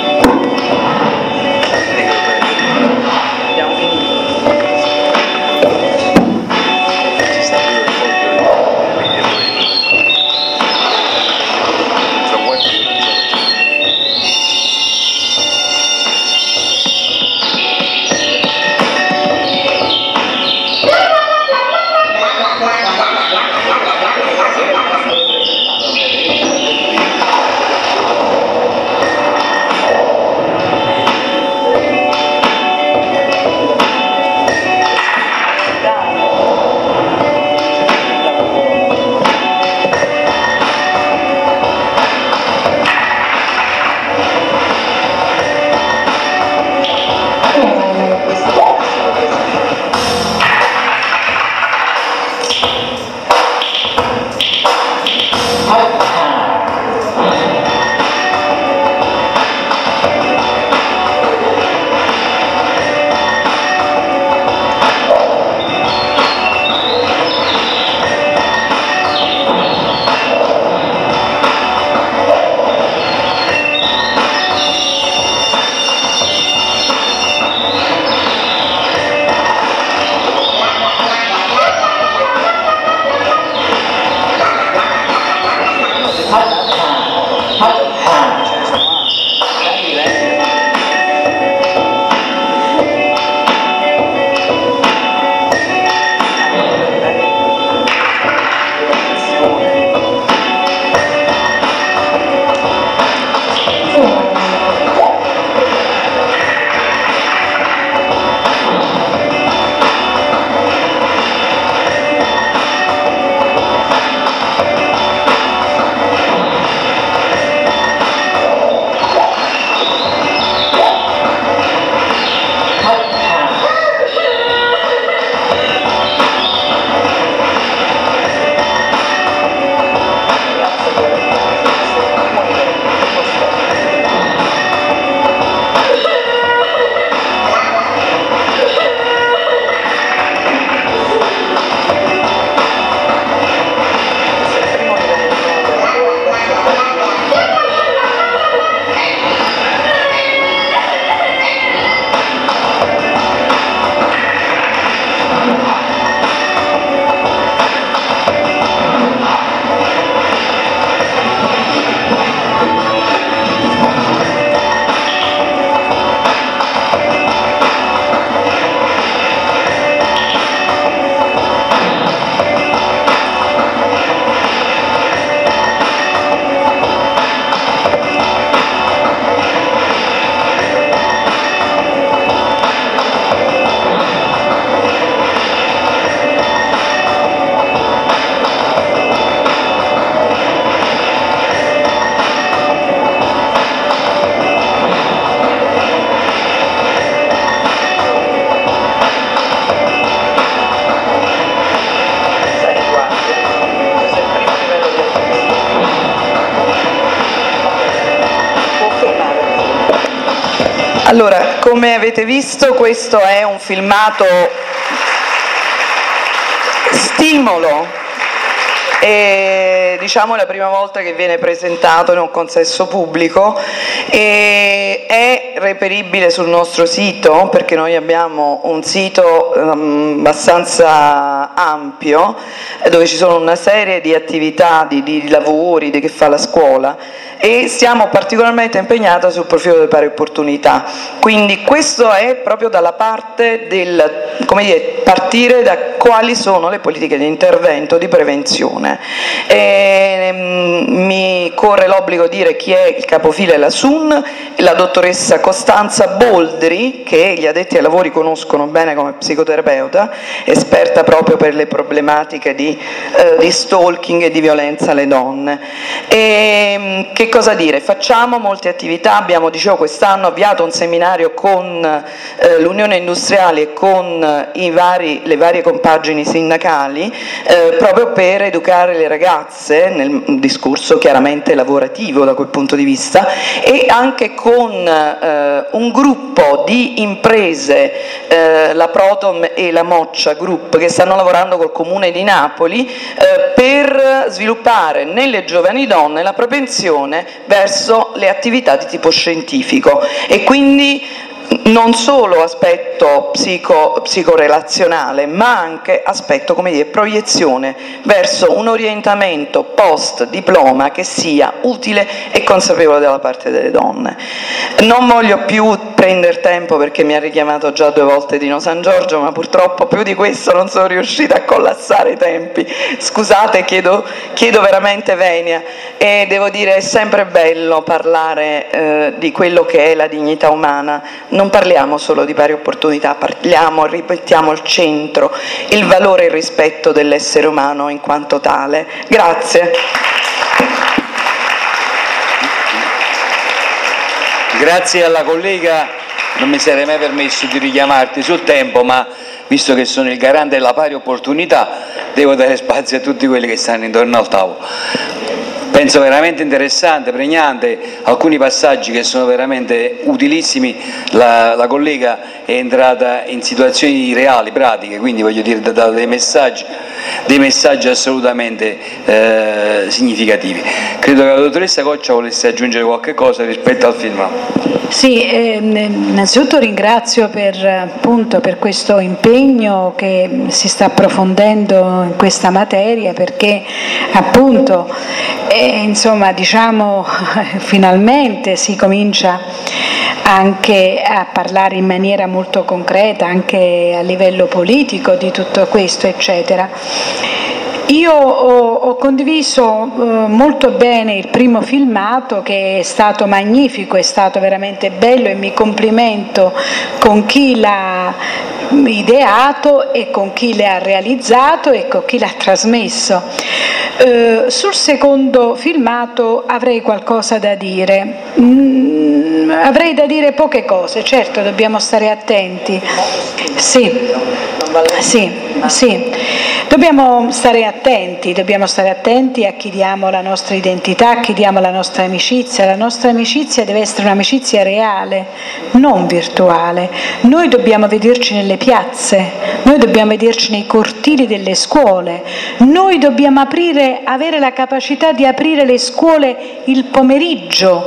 Avete visto questo è un filmato stimolo e diciamo la prima volta che viene presentato in un consesso pubblico e è reperibile sul nostro sito perché noi abbiamo un sito um, abbastanza ampio dove ci sono una serie di attività, di, di lavori di che fa la scuola e siamo particolarmente impegnati sul profilo delle pari opportunità. Quindi questo è proprio dalla parte del come dire, partire da quali sono le politiche di intervento, di prevenzione. E, mm, mi corre l'obbligo di dire chi è il capofila e la SUN, la dottoressa Costanza Boldri, che gli addetti ai lavori conoscono bene come psicoterapeuta, esperta proprio per le problematiche di, eh, di stalking e di violenza alle donne. E, mm, che cosa dire? Facciamo molte attività, abbiamo dicevo quest'anno avviato un seminario con eh, l'Unione Industriale e con vari, le varie compagini sindacali eh, proprio per educare le ragazze nel discorso chiaramente lavorativo da quel punto di vista e anche con eh, un gruppo di imprese, eh, la Protom e la Moccia Group, che stanno lavorando col Comune di Napoli eh, per sviluppare nelle giovani donne la propensione verso le attività di tipo scientifico. E quindi non solo aspetto psico, psicorelazionale, ma anche aspetto come dire, proiezione verso un orientamento post diploma che sia utile e consapevole dalla parte delle donne. Non voglio più prendere tempo perché mi ha richiamato già due volte Dino San Giorgio, ma purtroppo più di questo non sono riuscita a collassare i tempi. Scusate, chiedo, chiedo veramente venia e devo dire è sempre bello parlare eh, di quello che è la dignità umana. Non parliamo solo di pari opportunità, parliamo, ripetiamo al centro il valore e il rispetto dell'essere umano in quanto tale. Grazie. Grazie alla collega, non mi sarei mai permesso di richiamarti sul tempo, ma visto che sono il garante della pari opportunità, devo dare spazio a tutti quelli che stanno intorno al tavolo penso veramente interessante, pregnante, alcuni passaggi che sono veramente utilissimi, la, la collega è entrata in situazioni reali, pratiche, quindi voglio dire ha dato dei messaggi, dei messaggi assolutamente eh, significativi. Credo che la dottoressa Coccia volesse aggiungere qualche cosa rispetto al film. Sì, eh, innanzitutto ringrazio per, appunto, per questo impegno che si sta approfondendo in questa materia perché appunto eh, insomma, diciamo, finalmente si comincia anche a parlare in maniera molto concreta, anche a livello politico di tutto questo, eccetera. Io ho, ho condiviso eh, molto bene il primo filmato che è stato magnifico, è stato veramente bello e mi complimento con chi l'ha ideato e con chi l'ha realizzato e con chi l'ha trasmesso. Eh, sul secondo filmato avrei qualcosa da dire. Mm, avrei da dire poche cose, certo dobbiamo stare attenti. Sì, sì, sì. Dobbiamo stare attenti, dobbiamo stare attenti a chi diamo la nostra identità, a chi diamo la nostra amicizia. La nostra amicizia deve essere un'amicizia reale, non virtuale. Noi dobbiamo vederci nelle piazze, noi dobbiamo vederci nei cortili delle scuole, noi dobbiamo aprire, avere la capacità di aprire le scuole il pomeriggio,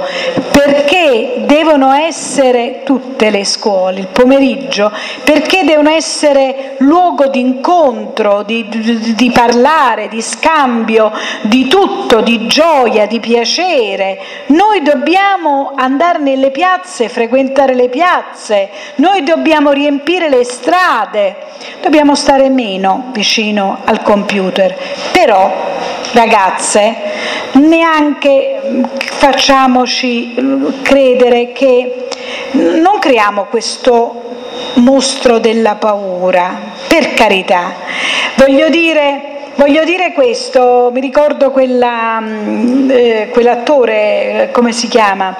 perché devono essere tutte le scuole il pomeriggio, perché devono essere luogo di incontro, di, di, di parlare, di scambio, di tutto, di gioia, di piacere. Noi dobbiamo andare nelle piazze, frequentare le piazze, noi dobbiamo riempire le strade, dobbiamo stare meno vicino al computer. Però, ragazze, neanche facciamoci credere che non creiamo questo mostro della paura, per carità. Voglio dire, Voglio dire questo, mi ricordo quella, eh, quell'attore, come si chiama,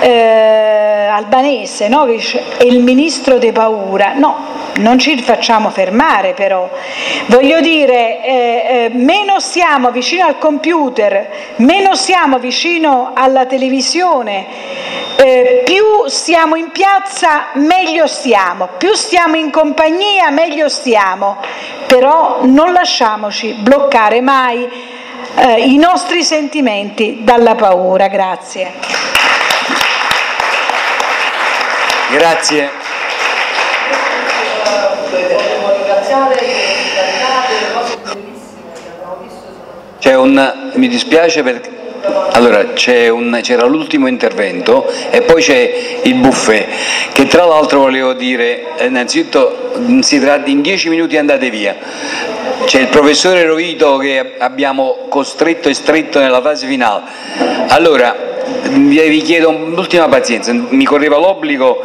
eh, albanese, no? che è il ministro di paura. No, non ci facciamo fermare però. Voglio dire, eh, eh, meno siamo vicino al computer, meno siamo vicino alla televisione, eh, più stiamo in piazza meglio stiamo, più stiamo in compagnia meglio stiamo, però non lasciamoci bloccare mai eh, i nostri sentimenti dalla paura. Grazie. Grazie. C'è un, mi dispiace perché allora, c'era l'ultimo intervento e poi c'è il buffet, che tra l'altro volevo dire, innanzitutto si tratta in dieci minuti andate via, c'è il professore Rovito che abbiamo costretto e stretto nella fase finale. Allora, vi chiedo un'ultima pazienza, mi correva l'obbligo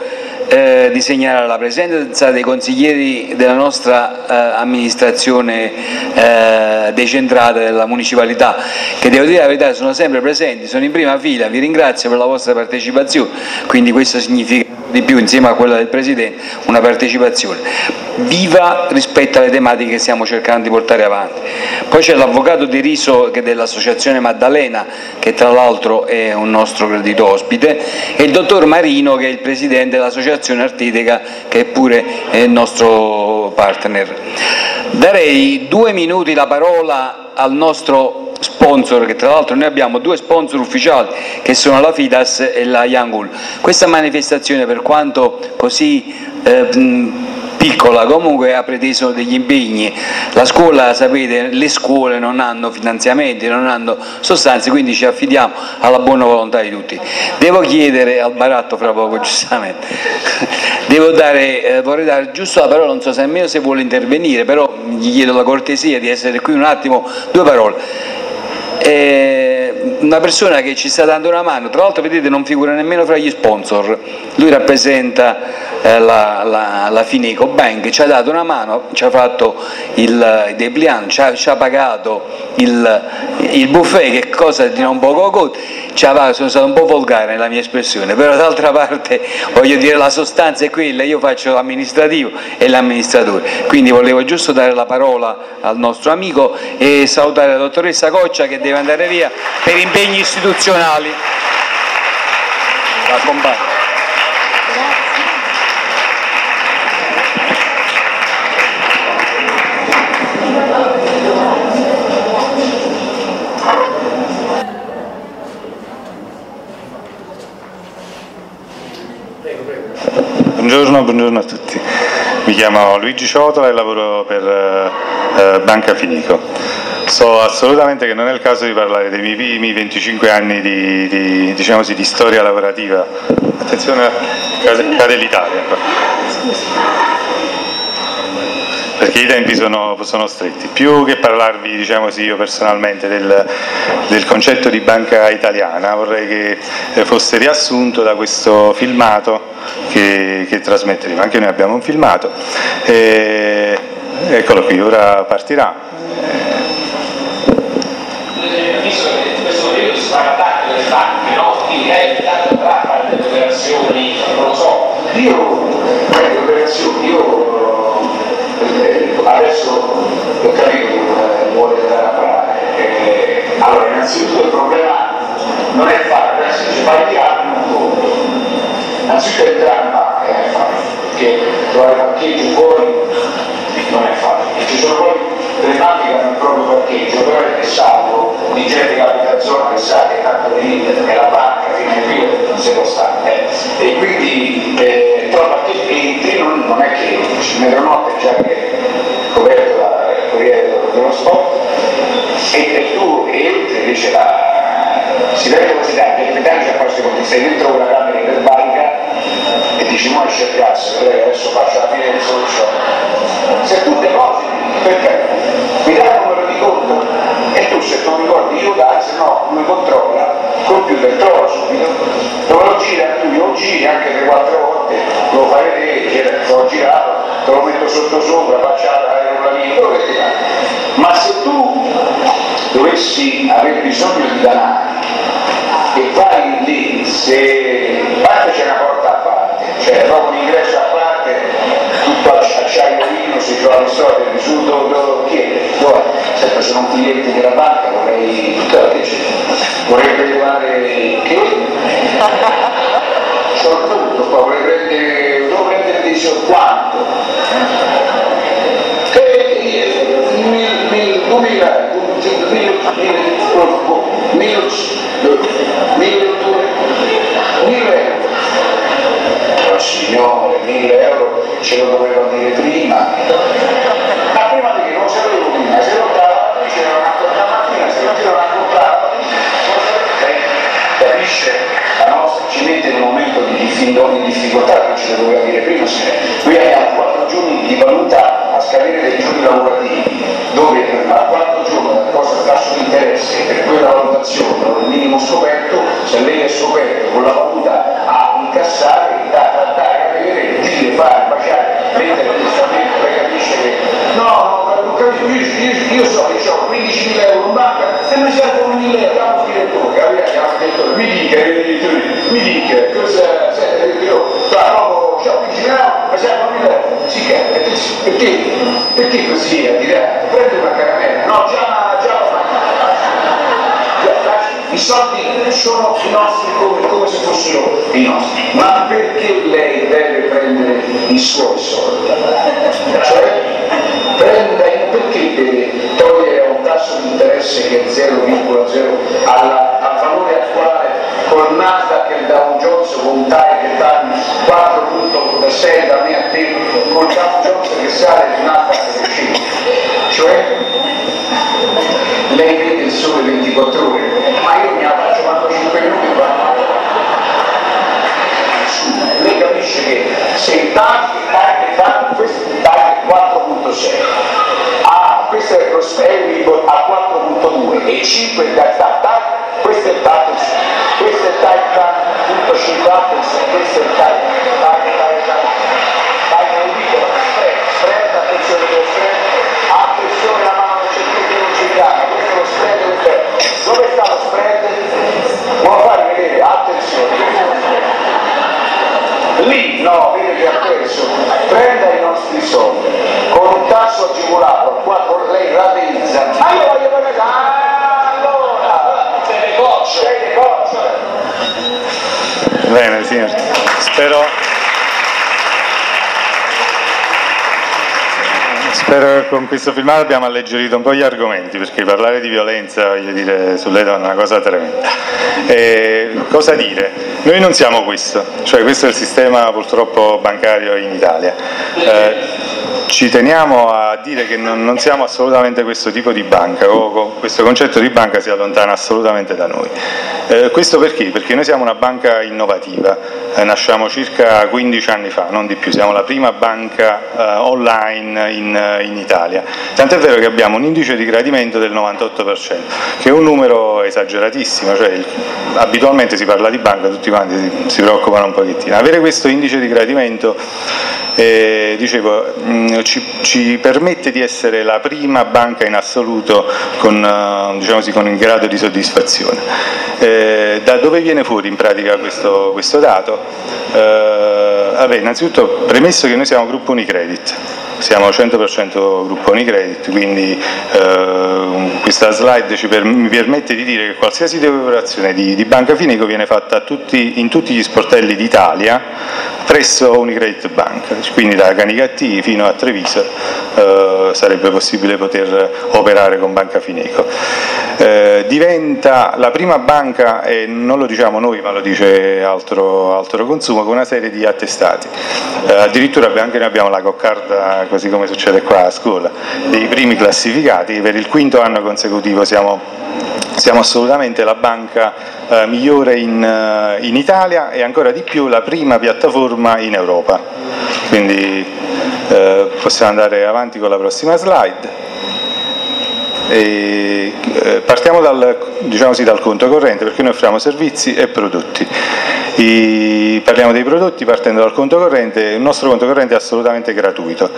eh, di segnalare la presenza dei consiglieri della nostra eh, amministrazione eh, decentrata della municipalità che devo dire la verità sono sempre presenti, sono in prima fila, vi ringrazio per la vostra partecipazione, quindi questo significa di più insieme a quella del Presidente una partecipazione viva rispetto alle tematiche che stiamo cercando di portare avanti. Poi c'è l'avvocato De Riso dell'Associazione Maddalena che tra l'altro è un nostro gradito ospite e il dottor Marino che è il Presidente dell'Associazione Artitica che è pure il nostro partner. Darei due minuti la parola al nostro sponsor, che tra l'altro noi abbiamo due sponsor ufficiali che sono la FIDAS e la Yangul. Questa manifestazione per quanto così eh, piccola comunque ha preteso degli impegni, la scuola sapete le scuole non hanno finanziamenti, non hanno sostanze quindi ci affidiamo alla buona volontà di tutti. Devo chiedere al baratto fra poco giustamente, dare, eh, vorrei dare giusto la parola, non so se nemmeno se vuole intervenire, però gli chiedo la cortesia di essere qui un attimo, due parole. Eh, una persona che ci sta dando una mano, tra l'altro vedete non figura nemmeno fra gli sponsor, lui rappresenta eh, la, la, la, Fineco Bank, ci ha dato una mano, ci ha fatto il dépliant, ci ci ha pagato il, il, buffet, che cosa di non poco pagato, sono stato un po' volgare nella mia espressione, però d'altra parte voglio dire la sostanza è quella, io faccio l'amministrativo e l'amministratore, quindi volevo giusto dare la parola al nostro amico e salutare la dottoressa Coccia che deve andare via per impegni istituzionali. La compagna. Buongiorno, buongiorno, a tutti. Mi chiamo Luigi Ciotola e lavoro per eh, Banca Finico. So assolutamente che non è il caso di parlare dei miei primi 25 anni di, di, diciamo così, di storia lavorativa. Attenzione, cade l'Italia perché i tempi sono, sono stretti. Più che parlarvi diciamo così, io personalmente del, del, concetto di banca italiana, vorrei che eh, fosse riassunto da questo filmato che, che trasmetteremo. Anche noi abbiamo un filmato. E, eccolo qui, ora partirà. Visto che questo periodo si fa attacco delle banche, no? Quindi è tanto tra fare delle operazioni, non lo so. Io, le operazioni, io adesso ho capito che vuole andare a parlare. Eh, allora, innanzitutto il problema non è fare, adesso ci parliamo un conto. Innanzitutto entrare in banca è facile, perché trovare parcheggi fuori non è facile. Ci sono poi delle banche che hanno il parcheggio, però è salvo di gente che abita zona che sa che tanto lì è la banca, fino a qui non si può stare. Eh. E quindi eh, però parcheggi entri non, non è che ci metronotte già che coperto dal Corriere dello Sport e, e tu entri invece la si vede come si dà, che l'Italia ci ha quasi conti, sei dentro quella camera iperbarica e dici mo esce il cazzo, adesso faccio la fine del socio. Se tu depositi, perché? Mi il di conto e tu se non ricordi dai, se no lui controlla, il computer trova subito, dove lo gira, tu lo giri anche 3-4 volte, lo fai vedere, l'ho girato, te lo metto sotto sopra, facciata aeroplanino, quello che ti. Ma se tu dovessi avere bisogno di danari e vai lì, se parte c'è una porta a parte, cioè proprio un ingresso a parte, tutto acciaiolino, si trova storie, di su dove lo? Sempre sono un cliente della banca, con questo filmato abbiamo alleggerito un po' gli argomenti, perché parlare di violenza, voglio dire, sulle donne è una cosa tremenda. E cosa dire? Noi non siamo questo, cioè questo è il sistema purtroppo bancario in Italia. Eh, ci teniamo a dire che non, non, siamo assolutamente questo tipo di banca o questo concetto di banca si allontana assolutamente da noi. Eh, questo perché? Perché noi siamo una banca innovativa, eh, nasciamo circa 15 anni fa, non di più, siamo la prima banca eh, online in, in Italia, tant'è vero che abbiamo un indice di gradimento del 98%, che è un numero esageratissimo, cioè il, abitualmente si parla di banca, tutti quanti si, si preoccupano un pochettino. Avere questo indice di gradimento eh, dicevo, mh, ci, ci, permette di essere la prima banca in assoluto con, uh, diciamo così, con un grado di soddisfazione. Eh, da dove viene fuori in pratica questo, questo dato? Eh, vabbè, innanzitutto premesso che noi siamo gruppo Unicredit, siamo 100% gruppo Unicredit, quindi eh, questa slide per, mi permette di dire che qualsiasi operazione di, di Banca Finico viene fatta tutti, in tutti gli sportelli d'Italia presso Unicredit Bank, quindi da Canicattì fino a Treviso eh, sarebbe possibile poter operare con Banca Fineco. Eh, diventa la prima banca, e non lo diciamo noi ma lo dice altro, altro consumo, con una serie di attestati. Eh, addirittura anche noi abbiamo la coccarda, così come succede qua a scuola, dei primi classificati, per il quinto anno consecutivo siamo, siamo assolutamente la banca migliore in, in Italia e ancora di più la prima piattaforma in Europa. Quindi eh, possiamo andare avanti con la prossima slide. E, eh, partiamo dal, diciamo sì, dal, conto corrente perché noi offriamo servizi e prodotti. I, parliamo dei prodotti partendo dal conto corrente, il nostro conto corrente è assolutamente gratuito.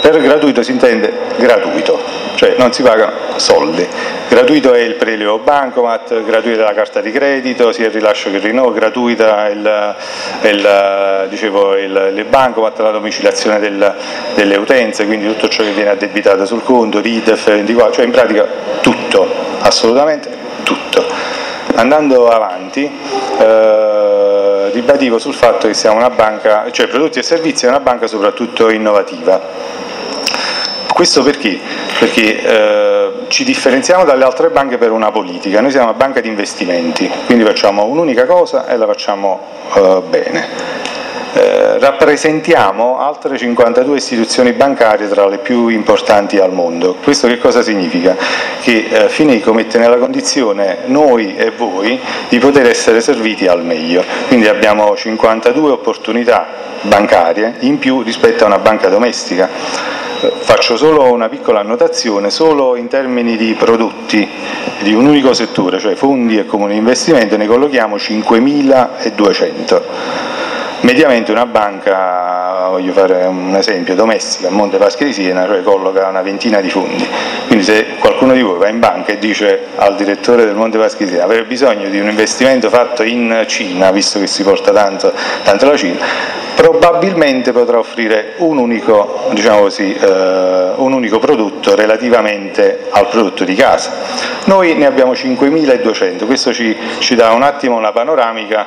Per gratuito si intende gratuito, cioè non si pagano soldi. Gratuito è il prelievo bancomat, gratuita la carta di credito, sia il rilascio che il rinnovo, gratuita il, il, dicevo, il, il bancomat, la domiciliazione del, delle utenze, quindi tutto ciò che viene addebitato sul conto, RIDEF, 24, cioè in pratica tutto, assolutamente tutto. Andando avanti, eh, ribadivo sul fatto che siamo una banca, cioè prodotti e servizi è una banca soprattutto innovativa questo perché? Perché eh, ci differenziamo dalle altre banche per una politica, noi siamo una banca di investimenti, quindi facciamo un'unica cosa e la facciamo eh, bene. Eh, rappresentiamo altre 52 istituzioni bancarie tra le più importanti al mondo. Questo che cosa significa? Che eh, Fineco mette nella condizione noi e voi di poter essere serviti al meglio. Quindi abbiamo 52 opportunità bancarie in più rispetto a una banca domestica faccio solo una piccola annotazione, solo in termini di prodotti di un unico settore, cioè fondi e comuni investimento, ne collochiamo 5.200. Mediamente una banca, voglio fare un esempio, domestica a Monte Paschi di Siena, cioè colloca una ventina di fondi. Quindi se qualcuno di voi va in banca e dice al direttore del Monte Paschi di Siena avere bisogno di un investimento fatto in Cina, visto che si porta tanto, tanto la Cina, probabilmente potrà offrire un unico, diciamo così, eh, un unico, prodotto relativamente al prodotto di casa. Noi ne abbiamo 5.200, questo ci, ci dà un attimo una panoramica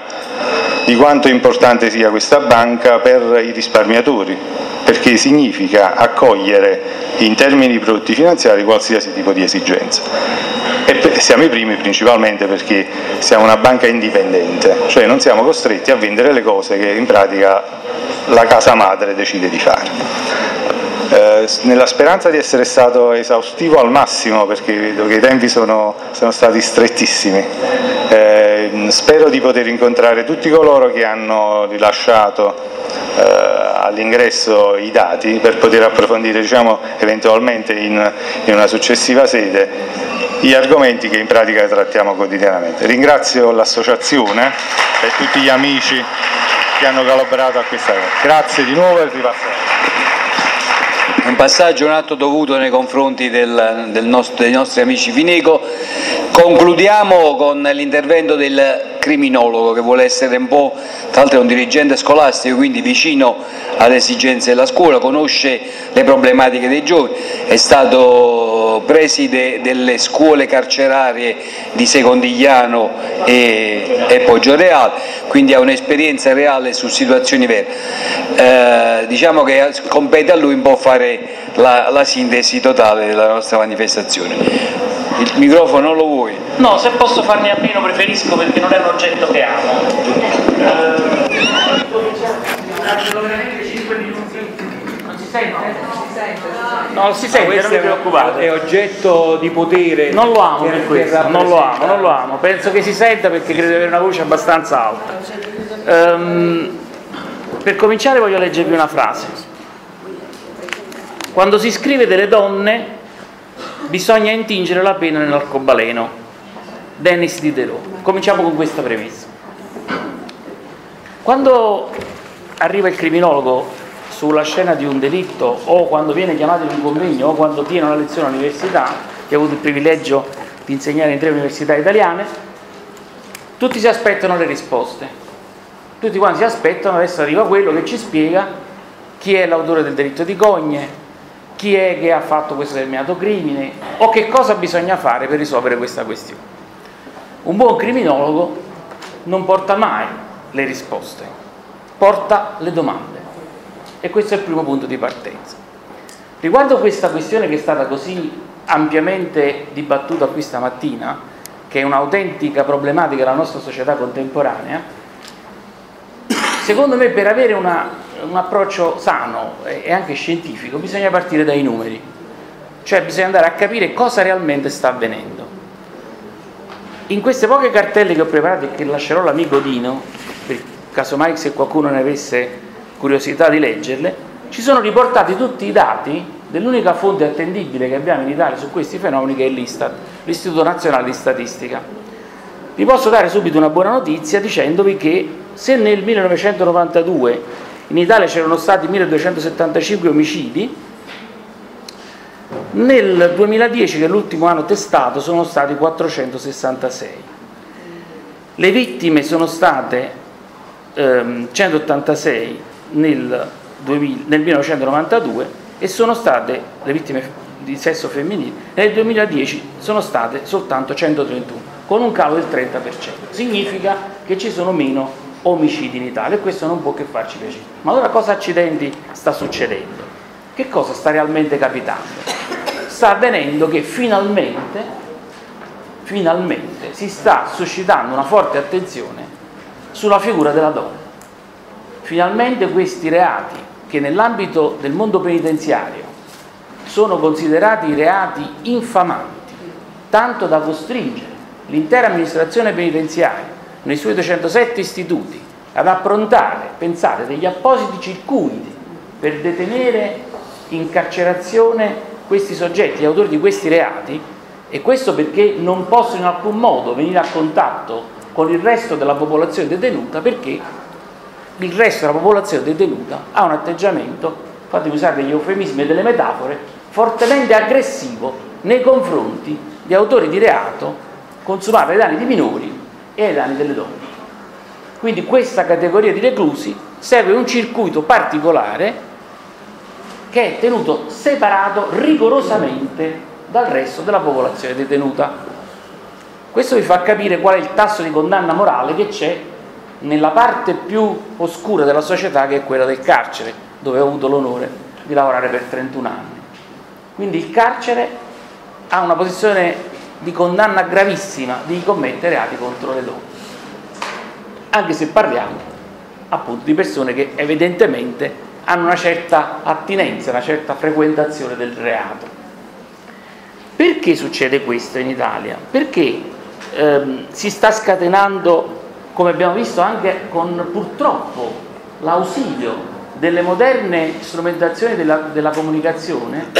di quanto importante sia questa banca per i risparmiatori, perché significa accogliere in termini di prodotti finanziari qualsiasi tipo di esigenza. E siamo i primi principalmente perché siamo una banca indipendente, cioè non siamo costretti a vendere le cose che in pratica la casa madre decide di fare. Eh, nella speranza di essere stato esaustivo al massimo perché vedo che i tempi sono, sono stati strettissimi eh, spero di poter incontrare tutti coloro che hanno rilasciato eh, all'ingresso i dati per poter approfondire diciamo, eventualmente in, in una successiva sede gli argomenti che in pratica trattiamo quotidianamente. Ringrazio l'associazione e tutti gli amici che hanno collaborato a questa cosa. Grazie di nuovo e ripassiamo un passaggio, un atto dovuto nei confronti del, del nostro, dei nostri amici Fineco. Concludiamo con l'intervento del criminologo che vuole essere un po', tra l'altro è un dirigente scolastico, quindi vicino alle esigenze della scuola, conosce le problematiche dei giovani, è stato preside delle scuole carcerarie di Secondigliano e, e Poggioreale, quindi ha un'esperienza reale su situazioni vere. Eh, diciamo che compete a lui un po' fare la, la sintesi totale della nostra manifestazione. Il microfono non lo vuoi? No, se posso farne a meno preferisco perché non è un oggetto che amo. Eh, non si sente? No, si sente, non vi preoccupate. È oggetto di potere. Non lo amo per questo, non lo amo, non lo amo. Penso che si senta perché credo di avere una voce abbastanza alta. Um, per cominciare voglio leggervi una frase. Quando si scrive delle donne bisogna intingere la pena nell'arcobaleno. Dennis Diderot. Cominciamo con questa premessa. Quando arriva il criminologo sulla scena di un delitto o quando viene chiamato in un convegno o quando tiene una lezione all'università, che ho avuto il privilegio di insegnare in tre università italiane, tutti si aspettano le risposte. Tutti quanti si aspettano, adesso arriva quello che ci spiega chi è l'autore del delitto di Cogne, chi è che ha fatto questo determinato crimine o che cosa bisogna fare per risolvere questa questione. Un buon criminologo non porta mai le risposte, porta le domande e questo è il primo punto di partenza. Riguardo questa questione che è stata così ampiamente dibattuta qui stamattina, che è un'autentica problematica della nostra società contemporanea, secondo me per avere una un approccio sano e anche scientifico, bisogna partire dai numeri, cioè bisogna andare a capire cosa realmente sta avvenendo. In queste poche cartelle che ho preparato e che lascerò all'amico Dino, per casomai se qualcuno ne avesse curiosità di leggerle, ci sono riportati tutti i dati dell'unica fonte attendibile che abbiamo in Italia su questi fenomeni che è l'Istat, l'Istituto Nazionale di Statistica. Vi posso dare subito una buona notizia dicendovi che se nel 1992 in Italia c'erano stati 1275 omicidi, nel 2010, che è l'ultimo anno testato, sono stati 466. Le vittime sono state ehm, 186 nel, 2000, nel 1992 e sono state le vittime di sesso femminile, nel 2010 sono state soltanto 131, con un calo del 30%. Significa che ci sono meno omicidi in Italia e questo non può che farci piacere. Ma allora cosa accidenti sta succedendo? Che cosa sta realmente capitando? Sta avvenendo che finalmente, finalmente si sta suscitando una forte attenzione sulla figura della donna. Finalmente questi reati che nell'ambito del mondo penitenziario sono considerati reati infamanti, tanto da costringere l'intera amministrazione penitenziaria nei suoi 207 istituti ad approntare, pensate, degli appositi circuiti per detenere in carcerazione questi soggetti, gli autori di questi reati, e questo perché non possono in alcun modo venire a contatto con il resto della popolazione detenuta perché il resto della popolazione detenuta ha un atteggiamento, fatemi usare degli eufemismi e delle metafore, fortemente aggressivo nei confronti di autori di reato consumati ai danni di minori e ai danni delle donne. Quindi questa categoria di reclusi serve un circuito particolare che è tenuto separato rigorosamente dal resto della popolazione detenuta. Questo vi fa capire qual è il tasso di condanna morale che c'è nella parte più oscura della società che è quella del carcere, dove ho avuto l'onore di lavorare per 31 anni. Quindi il carcere ha una posizione di condanna gravissima di commettere reati contro le donne, anche se parliamo appunto di persone che evidentemente hanno una certa attinenza, una certa frequentazione del reato. Perché succede questo in Italia? Perché ehm, si sta scatenando, come abbiamo visto anche con purtroppo l'ausilio delle moderne strumentazioni della, della, comunicazione,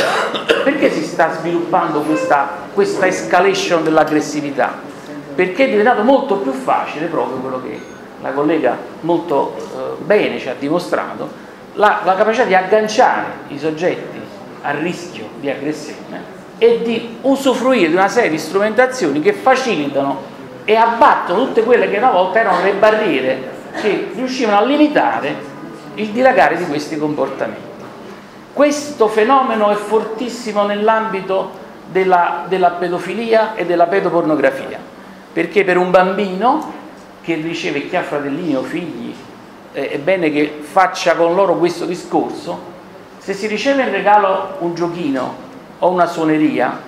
perché si sta sviluppando questa, questa escalation dell'aggressività? Perché è diventato molto più facile, proprio quello che la collega molto eh, bene ci ha dimostrato, la, la capacità di agganciare i soggetti a rischio di aggressione e di usufruire di una serie di strumentazioni che facilitano e abbattono tutte quelle che una volta erano le barriere che riuscivano a limitare il dilagare di questi comportamenti. Questo fenomeno è fortissimo nell'ambito della, della pedofilia e della pedopornografia, perché per un bambino che riceve chi ha fratellini o figli eh, è bene che faccia con loro questo discorso, se si riceve in regalo un giochino o una suoneria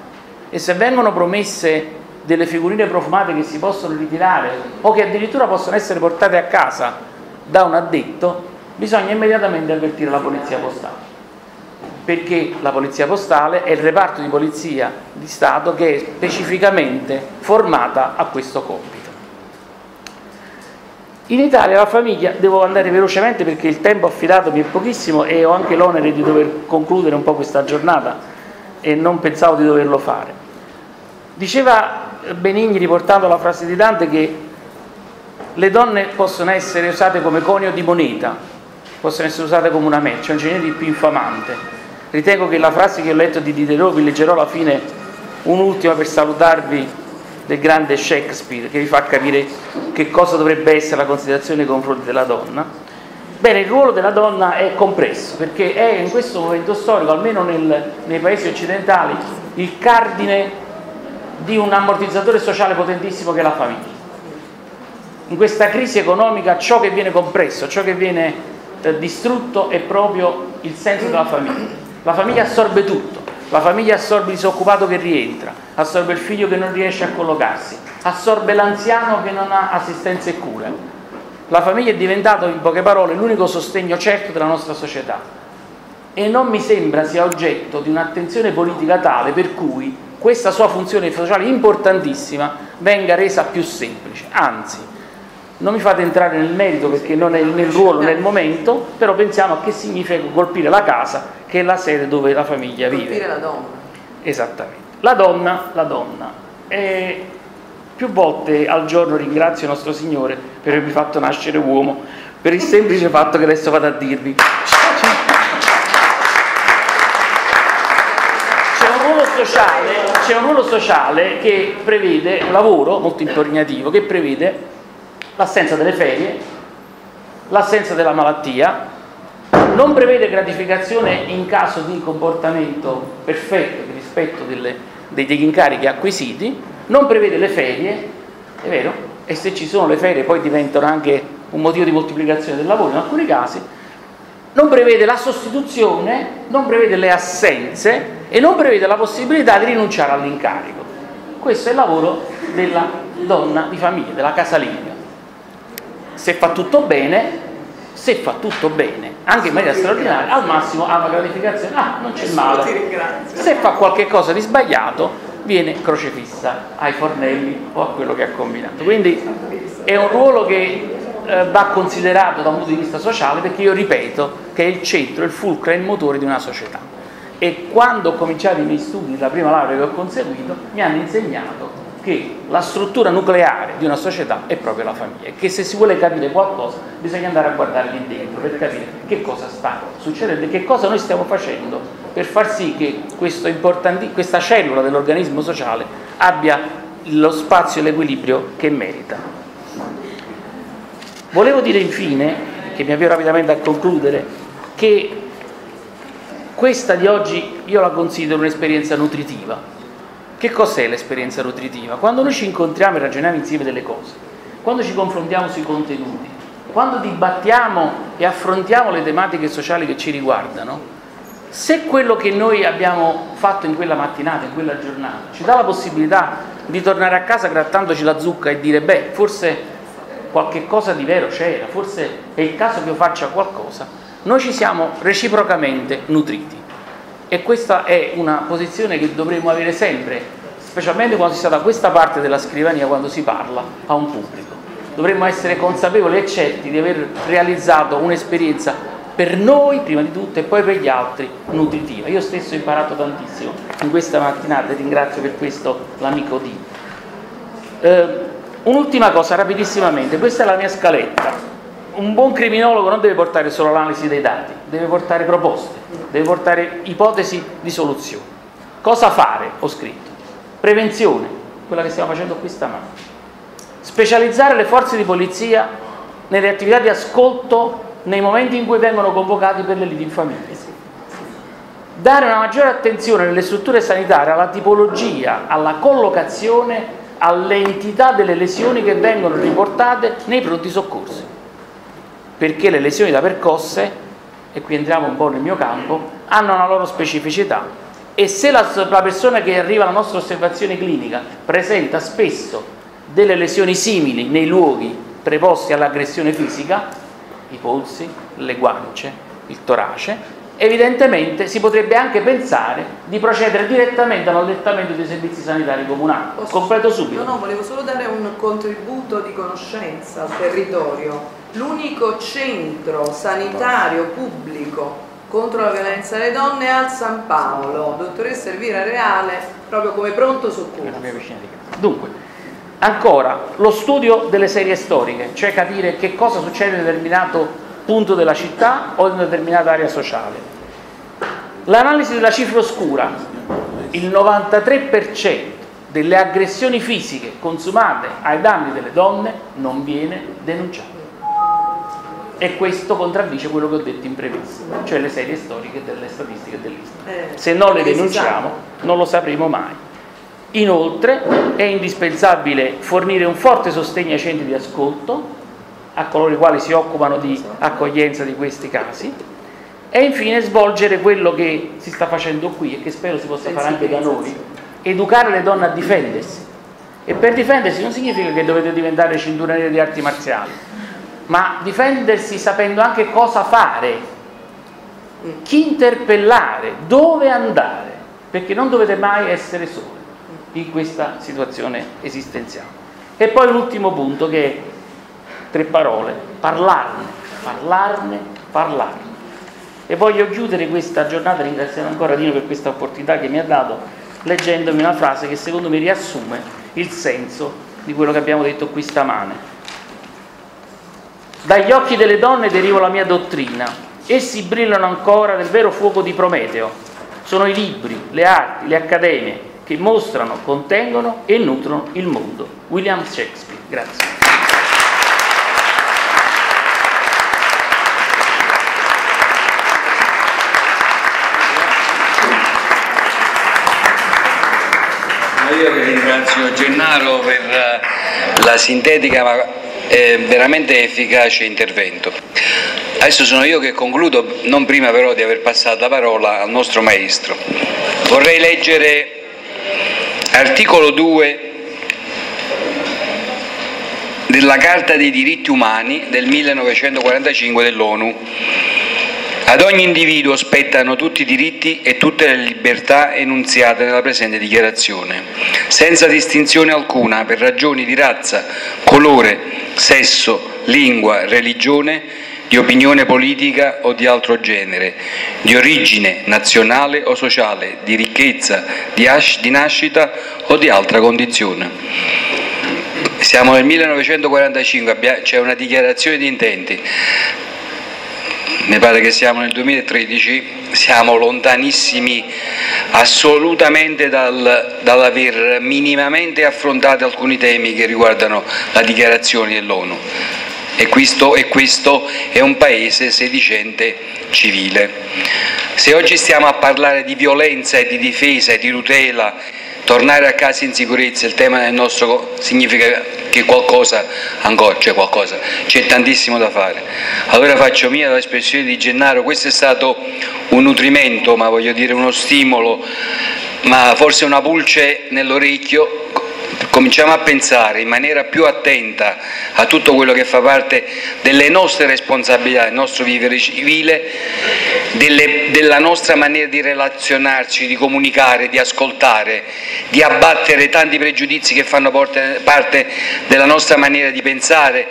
e se vengono promesse delle figurine profumate che si possono ritirare o che addirittura possono essere portate a casa da un addetto, bisogna immediatamente avvertire la polizia postale perché la polizia postale è il reparto di polizia di Stato che è specificamente formata a questo compito. In Italia la famiglia, devo andare velocemente perché il tempo affidato mi è pochissimo e ho anche l'onere di dover concludere un po' questa giornata e non pensavo di doverlo fare. Diceva Benigni, riportando la frase di Dante, che le donne possono essere usate come conio di moneta, possono essere usate come una non c'è niente di più infamante. Ritengo che la frase che ho letto di Diderot, vi leggerò alla fine un'ultima per salutarvi del grande Shakespeare che vi fa capire che cosa dovrebbe essere la considerazione nei confronti della donna. Bene, il ruolo della donna è compresso perché è in questo momento storico, almeno nel, nei paesi occidentali, il cardine di un ammortizzatore sociale potentissimo che è la famiglia. In questa crisi economica ciò che viene compresso, ciò che viene distrutto è proprio il senso della famiglia. La famiglia assorbe tutto, la famiglia assorbe il disoccupato che rientra, assorbe il figlio che non riesce a collocarsi, assorbe l'anziano che non ha assistenza e cura. La famiglia è diventata, in poche parole, l'unico sostegno certo della nostra società e non mi sembra sia oggetto di un'attenzione politica tale per cui questa sua funzione sociale importantissima venga resa più semplice. Anzi, non mi fate entrare nel merito perché non è nel ruolo, nel momento, però pensiamo a che significa colpire la casa che è la sede dove la famiglia vive. Colpire la donna. Esattamente. La donna, la donna. E più volte al giorno ringrazio il nostro Signore per avermi fatto nascere uomo, per il semplice fatto che adesso vado a dirvi. C'è un ruolo sociale, c'è un ruolo sociale che prevede un lavoro molto impegnativo, che prevede l'assenza delle ferie, l'assenza della malattia, non prevede gratificazione in caso di comportamento perfetto di rispetto delle, degli incarichi acquisiti, non prevede le ferie, è vero? E se ci sono le ferie poi diventano anche un motivo di moltiplicazione del lavoro in alcuni casi, non prevede la sostituzione, non prevede le assenze e non prevede la possibilità di rinunciare all'incarico. Questo è il lavoro della donna di famiglia, della casalinga. Se fa tutto bene, se fa tutto bene, anche in maniera straordinaria, al massimo ha una gratificazione, ah, non c'è male. Se fa qualche cosa di sbagliato, viene crocefissa ai fornelli o a quello che ha combinato. Quindi è un ruolo che eh, va considerato da un punto di vista sociale perché io ripeto che è il centro, il fulcro, è il motore di una società. e quando ho cominciato i miei studi, la prima laurea che ho conseguito, mi hanno insegnato che la struttura nucleare di una società è proprio la famiglia e che se si vuole capire qualcosa bisogna andare a guardare lì dentro per capire che cosa sta succedendo e che cosa noi stiamo facendo per far sì che questa cellula dell'organismo sociale abbia lo spazio e l'equilibrio che merita. Volevo dire infine, che mi avvio rapidamente a concludere, che questa di oggi io la considero un'esperienza nutritiva che cos'è l'esperienza nutritiva? Quando noi ci incontriamo e ragioniamo insieme delle cose, quando ci confrontiamo sui contenuti, quando dibattiamo e affrontiamo le tematiche sociali che ci riguardano, se quello che noi abbiamo fatto in quella mattinata, in quella giornata, ci dà la possibilità di tornare a casa grattandoci la zucca e dire beh, forse qualche cosa di vero c'era, forse è il caso che io faccia qualcosa, noi ci siamo reciprocamente nutriti. E questa è una posizione che dovremmo avere sempre, specialmente quando si sta da questa parte della scrivania, quando si parla a un pubblico. Dovremmo essere consapevoli e certi di aver realizzato un'esperienza per noi prima di tutto e poi per gli altri nutritiva. Io stesso ho imparato tantissimo in questa mattinata e ringrazio per questo l'amico D. Eh, un'ultima cosa rapidissimamente, questa è la mia scaletta un buon criminologo non deve portare solo l'analisi dei dati, deve portare proposte, deve portare ipotesi di soluzione. Cosa fare? Ho scritto. Prevenzione, quella che stiamo facendo qui stamani. Specializzare le forze di polizia nelle attività di ascolto nei momenti in cui vengono convocati per le liti in famiglia. Dare una maggiore attenzione nelle strutture sanitarie alla tipologia, alla collocazione, alle entità delle lesioni che vengono riportate nei pronti soccorsi perché le lesioni da percosse, e qui entriamo un po' nel mio campo, hanno una loro specificità. E se la, la persona che arriva alla nostra osservazione clinica presenta spesso delle lesioni simili nei luoghi preposti all'aggressione fisica, i polsi, le guance, il torace, evidentemente si potrebbe anche pensare di procedere direttamente all'allettamento dei servizi sanitari comunali. Posso, Completo subito. No, no, volevo solo dare un contributo di conoscenza al territorio. L'unico centro sanitario pubblico contro la violenza alle donne è al San Paolo, dottoressa Elvira Reale, proprio come pronto soccorso. Dunque, ancora, lo studio delle serie storiche, cioè capire che cosa succede in determinato punto della città o in una determinata area sociale. L'analisi della cifra oscura, il 93% delle aggressioni fisiche consumate ai danni delle donne non viene denunciato. E questo contraddice quello che ho detto in premessa, cioè le serie storiche delle statistiche dell'Istat. Eh, Se non le denunciamo non lo sapremo mai. Inoltre è indispensabile fornire un forte sostegno ai centri di ascolto a coloro i quali si occupano di accoglienza di questi casi e infine svolgere quello che si sta facendo qui e che spero si possa fare anche da noi, educare le donne a difendersi. E per difendersi non significa che dovete diventare cinturonieri di arti marziali, ma difendersi sapendo anche cosa fare, chi interpellare, dove andare, perché non dovete mai essere soli in questa situazione esistenziale. E poi l'ultimo punto che è tre parole, parlarne, parlarne, parlarne. E voglio chiudere questa giornata ringraziando ancora Dio per questa opportunità che mi ha dato, leggendomi una frase che secondo me riassume il senso di quello che abbiamo detto qui stamane. Dagli occhi delle donne deriva la mia dottrina, essi brillano ancora nel vero fuoco di Prometeo. Sono i libri, le arti, le accademie che mostrano, contengono e nutrono il mondo. William Shakespeare. Grazie. Io ringrazio Gennaro per eh, la sintetica ma eh, veramente efficace intervento. Adesso sono io che concludo, non prima però di aver passato la parola al nostro maestro. Vorrei leggere articolo 2 della Carta dei diritti umani del 1945 dell'ONU ad ogni individuo spettano tutti i diritti e tutte le libertà enunziate nella presente dichiarazione, senza distinzione alcuna per ragioni di razza, colore, sesso, lingua, religione, di opinione politica o di altro genere, di origine nazionale o sociale, di ricchezza, di, di nascita o di altra condizione. Siamo nel 1945, c'è una dichiarazione di intenti, mi pare che siamo nel 2013, siamo lontanissimi assolutamente dal, dall'aver minimamente affrontato alcuni temi che riguardano la dichiarazione dell'ONU e questo, e questo è un paese sedicente civile. Se oggi stiamo a parlare di violenza e di difesa e di tutela, tornare a casa in sicurezza, il tema del nostro significa che qualcosa ancora c'è qualcosa, c'è tantissimo da fare. Allora faccio mia l'espressione di Gennaro, questo è stato un nutrimento, ma voglio dire uno stimolo, ma forse una pulce nell'orecchio cominciamo a pensare in maniera più attenta a tutto quello che fa parte delle nostre responsabilità, del nostro vivere civile, delle, della nostra maniera di relazionarci, di comunicare, di ascoltare, di abbattere tanti pregiudizi che fanno parte della nostra maniera di pensare,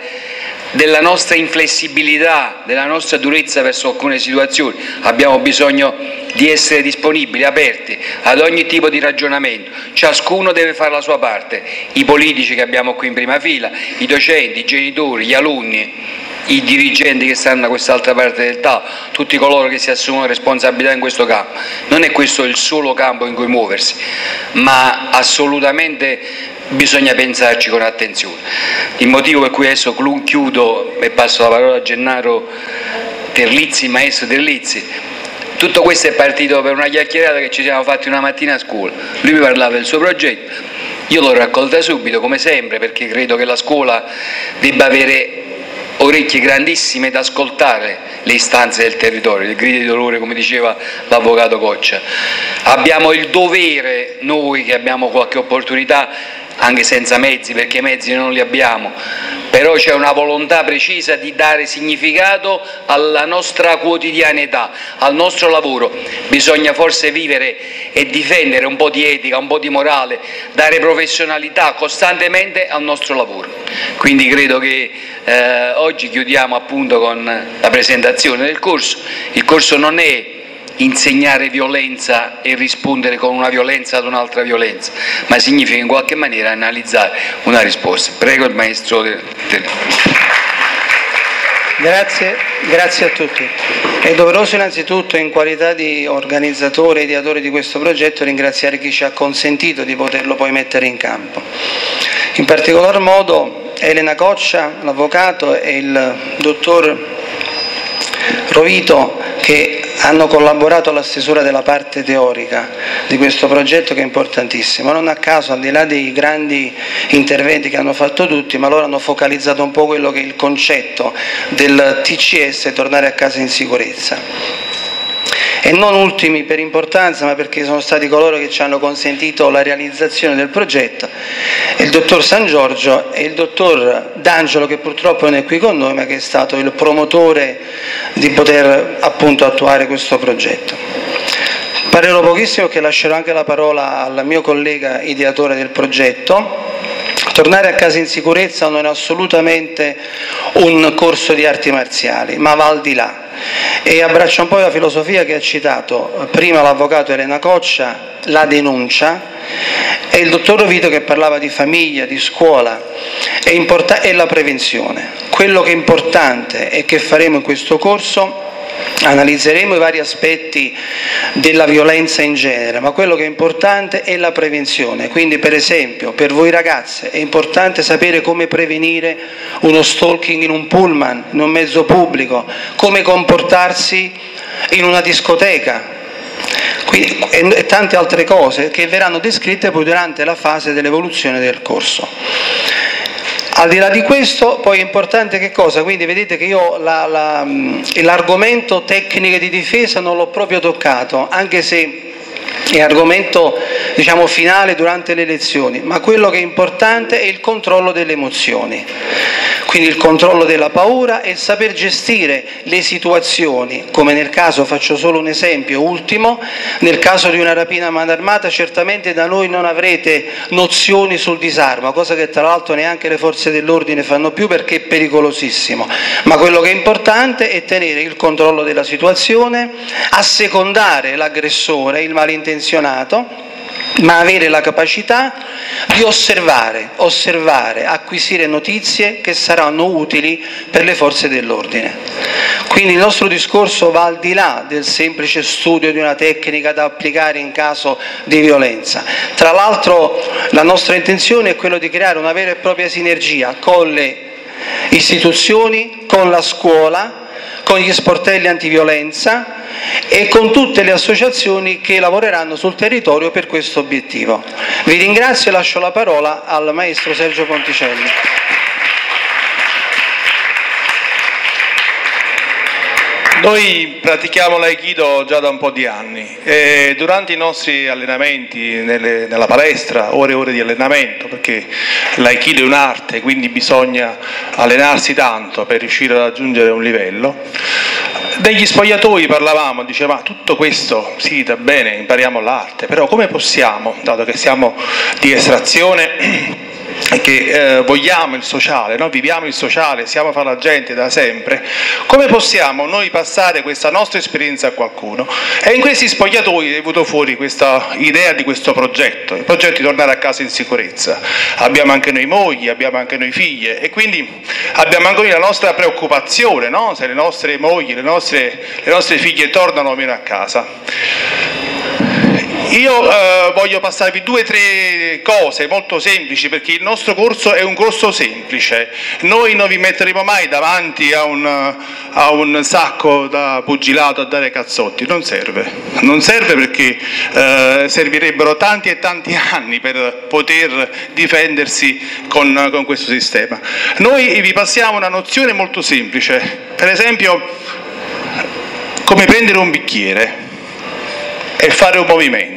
della nostra inflessibilità, della nostra durezza verso alcune situazioni. Abbiamo bisogno di essere disponibili, aperti ad ogni tipo di ragionamento. Ciascuno deve fare la sua parte, i politici che abbiamo qui in prima fila, i docenti, i genitori, gli alunni, i dirigenti che stanno da quest'altra parte del tavolo, tutti coloro che si assumono responsabilità in questo campo. Non è questo il solo campo in cui muoversi, ma assolutamente bisogna pensarci con attenzione. Il motivo per cui adesso chiudo e passo la parola a Gennaro Terlizzi, maestro Terlizzi, tutto questo è partito per una chiacchierata che ci siamo fatti una mattina a scuola. Lui mi parlava del suo progetto, io l'ho raccolta subito come sempre perché credo che la scuola debba avere orecchie grandissime ad ascoltare le istanze del territorio, le grida di dolore come diceva l'avvocato Coccia. Abbiamo il dovere, noi che abbiamo qualche opportunità, anche senza mezzi, perché i mezzi non li abbiamo, però c'è una volontà precisa di dare significato alla nostra quotidianità, al nostro lavoro. Bisogna forse vivere e difendere un po' di etica, un po' di morale, dare professionalità costantemente al nostro lavoro. Quindi credo che eh, oggi chiudiamo appunto con la presentazione del corso. Il corso non è insegnare violenza e rispondere con una violenza ad un'altra violenza, ma significa in qualche maniera analizzare una risposta. Prego il maestro. Grazie, grazie a tutti. È doveroso innanzitutto in qualità di organizzatore e ideatore di questo progetto ringraziare chi ci ha consentito di poterlo poi mettere in campo. In particolar modo Elena Coccia, l'avvocato, e il dottor Rovito che hanno collaborato alla stesura della parte teorica di questo progetto che è importantissimo. Non a caso, al di là dei grandi interventi che hanno fatto tutti, ma loro hanno focalizzato un po' quello che è il concetto del TCS, tornare a casa in sicurezza e non ultimi per importanza ma perché sono stati coloro che ci hanno consentito la realizzazione del progetto, il dottor San Giorgio e il dottor D'Angelo che purtroppo non è qui con noi ma che è stato il promotore di poter appunto attuare questo progetto. Parlerò pochissimo che lascerò anche la parola al mio collega ideatore del progetto. Tornare a casa in sicurezza non è assolutamente un corso di arti marziali, ma va al di là e abbraccia un po' la filosofia che ha citato prima l'avvocato Elena Coccia, la denuncia, e il dottor Vito che parlava di famiglia, di scuola e la prevenzione. Quello che è importante e che faremo in questo corso Analizzeremo i vari aspetti della violenza in genere, ma quello che è importante è la prevenzione. Quindi, per esempio, per voi ragazze è importante sapere come prevenire uno stalking in un pullman, in un mezzo pubblico, come comportarsi in una discoteca, e tante altre cose che verranno descritte poi durante la fase dell'evoluzione del corso. Al di là di questo, poi è importante che cosa? Quindi vedete che io la, la, l'argomento tecniche di difesa non l'ho proprio toccato, anche se è argomento diciamo, finale durante le elezioni, ma quello che è importante è il controllo delle emozioni. quindi il controllo della paura e il saper gestire le situazioni, come nel caso, faccio solo un esempio ultimo, nel caso di una rapina a mano armata certamente da noi non avrete nozioni sul disarmo, cosa che tra l'altro neanche le forze dell'ordine fanno più perché è pericolosissimo, ma quello che è importante è tenere il controllo della situazione, assecondare l'aggressore, il malintenzionato, ma avere la capacità di osservare, osservare, acquisire notizie che saranno utili per le forze dell'ordine. Quindi il nostro discorso va al di là del semplice studio di una tecnica da applicare in caso di violenza. Tra l'altro la nostra intenzione è quella di creare una vera e propria sinergia con le istituzioni, con la scuola, con gli sportelli antiviolenza e con tutte le associazioni che lavoreranno sul territorio per questo obiettivo. Vi ringrazio e lascio la parola al maestro Sergio Ponticelli. Noi pratichiamo l'aikido già da un po' di anni e durante i nostri allenamenti nelle, nella palestra, ore e ore di allenamento, perché l'aikido è un'arte, quindi bisogna allenarsi tanto per riuscire a raggiungere un livello, degli spogliatoi parlavamo, diceva ma tutto questo sì, va bene, impariamo l'arte, però come possiamo, dato che siamo di estrazione e che eh, vogliamo il sociale, no? viviamo il sociale, siamo fra la gente da sempre, come possiamo noi passare questa nostra esperienza a qualcuno? E in questi spogliatoi è venuto fuori questa idea di questo progetto, il progetto di tornare a casa in sicurezza. Abbiamo anche noi mogli, abbiamo anche noi figlie e quindi abbiamo anche noi la nostra preoccupazione no? se le nostre mogli, le nostre, le nostre figlie tornano o meno a casa. Io eh, voglio passarvi due o tre cose molto semplici perché il nostro corso è un corso semplice. Noi non vi metteremo mai davanti a un, a un sacco da pugilato a dare cazzotti, non serve. Non serve perché eh, servirebbero tanti e tanti anni per poter difendersi con, con questo sistema. Noi vi passiamo una nozione molto semplice, per esempio come prendere un bicchiere e fare un movimento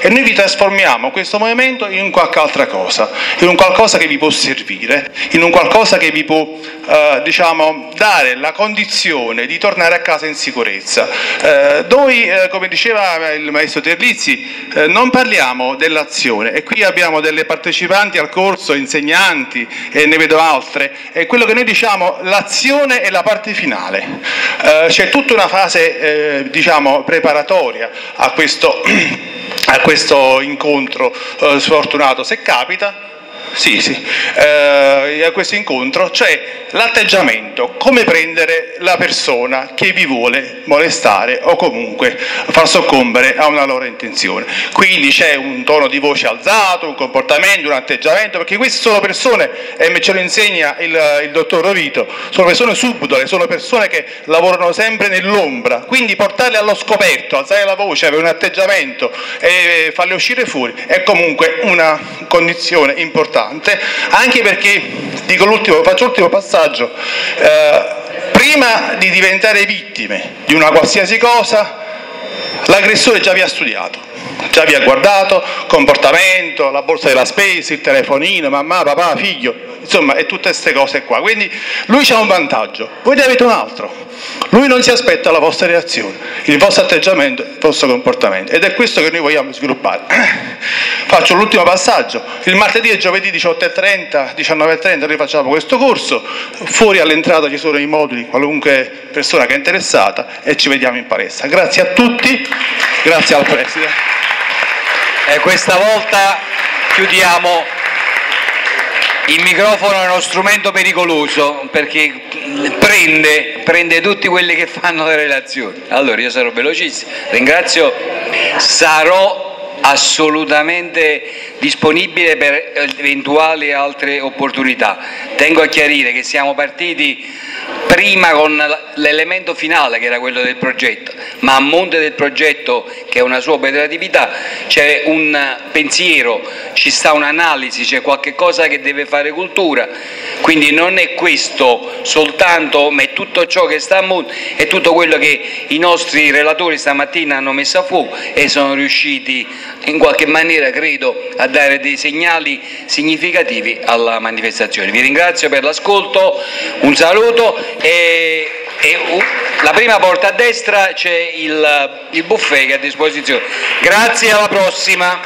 e noi vi trasformiamo questo movimento in qualche altra cosa, in un qualcosa che vi può servire, in un qualcosa che vi può eh, diciamo, dare la condizione di tornare a casa in sicurezza. Eh, noi, eh, come diceva il maestro Terlizzi, eh, non parliamo dell'azione e qui abbiamo delle partecipanti al corso, insegnanti e ne vedo altre, e quello che noi diciamo l'azione è la parte finale, eh, c'è tutta una fase eh, diciamo, preparatoria a questo, a questo incontro eh, sfortunato, se capita, sì, sì, eh, a questo incontro, cioè l'atteggiamento, come prendere la persona che vi vuole molestare o comunque far soccombere a una loro intenzione. Quindi c'è un tono di voce alzato, un comportamento, un atteggiamento, perché queste sono persone, e ce lo insegna il, il dottor Rovito, sono persone subdole, sono persone che lavorano sempre nell'ombra, quindi portarle allo scoperto, alzare la voce, avere un atteggiamento e farle uscire fuori è comunque una condizione importante, anche perché, dico l'ultimo, faccio l'ultimo passaggio, eh, prima di diventare vittime di una qualsiasi cosa, l'aggressore già vi ha studiato, già vi ha guardato, comportamento, la borsa della spesa, il telefonino, mamma, papà, figlio, insomma, e tutte queste cose qua. Quindi lui ha un vantaggio, voi ne avete un altro. Lui non si aspetta la vostra reazione, il vostro atteggiamento, il vostro comportamento ed è questo che noi vogliamo sviluppare. Faccio l'ultimo passaggio, il martedì e giovedì 18.30, 19.30 noi facciamo questo corso, fuori all'entrata ci sono i moduli, qualunque persona che è interessata e ci vediamo in palestra. Grazie a tutti, grazie al Preside. E questa volta chiudiamo il microfono è uno strumento pericoloso perché prende, prende, tutti quelli che fanno le relazioni. Allora io sarò velocissimo, ringrazio, sarò assolutamente disponibile per eventuali altre opportunità. Tengo a chiarire che siamo partiti prima con l'elemento finale che era quello del progetto, ma a monte del progetto che è una sua operatività c'è un pensiero, ci sta un'analisi, c'è qualche cosa che deve fare cultura, quindi non è questo soltanto, ma è tutto ciò che sta a monte, è tutto quello che i nostri relatori stamattina hanno messo a fuoco e sono riusciti in qualche maniera, credo, a dare dei segnali significativi alla manifestazione. Vi ringrazio per l'ascolto, un saluto e, e la prima porta a destra c'è il, il buffet che è a disposizione. Grazie, alla prossima.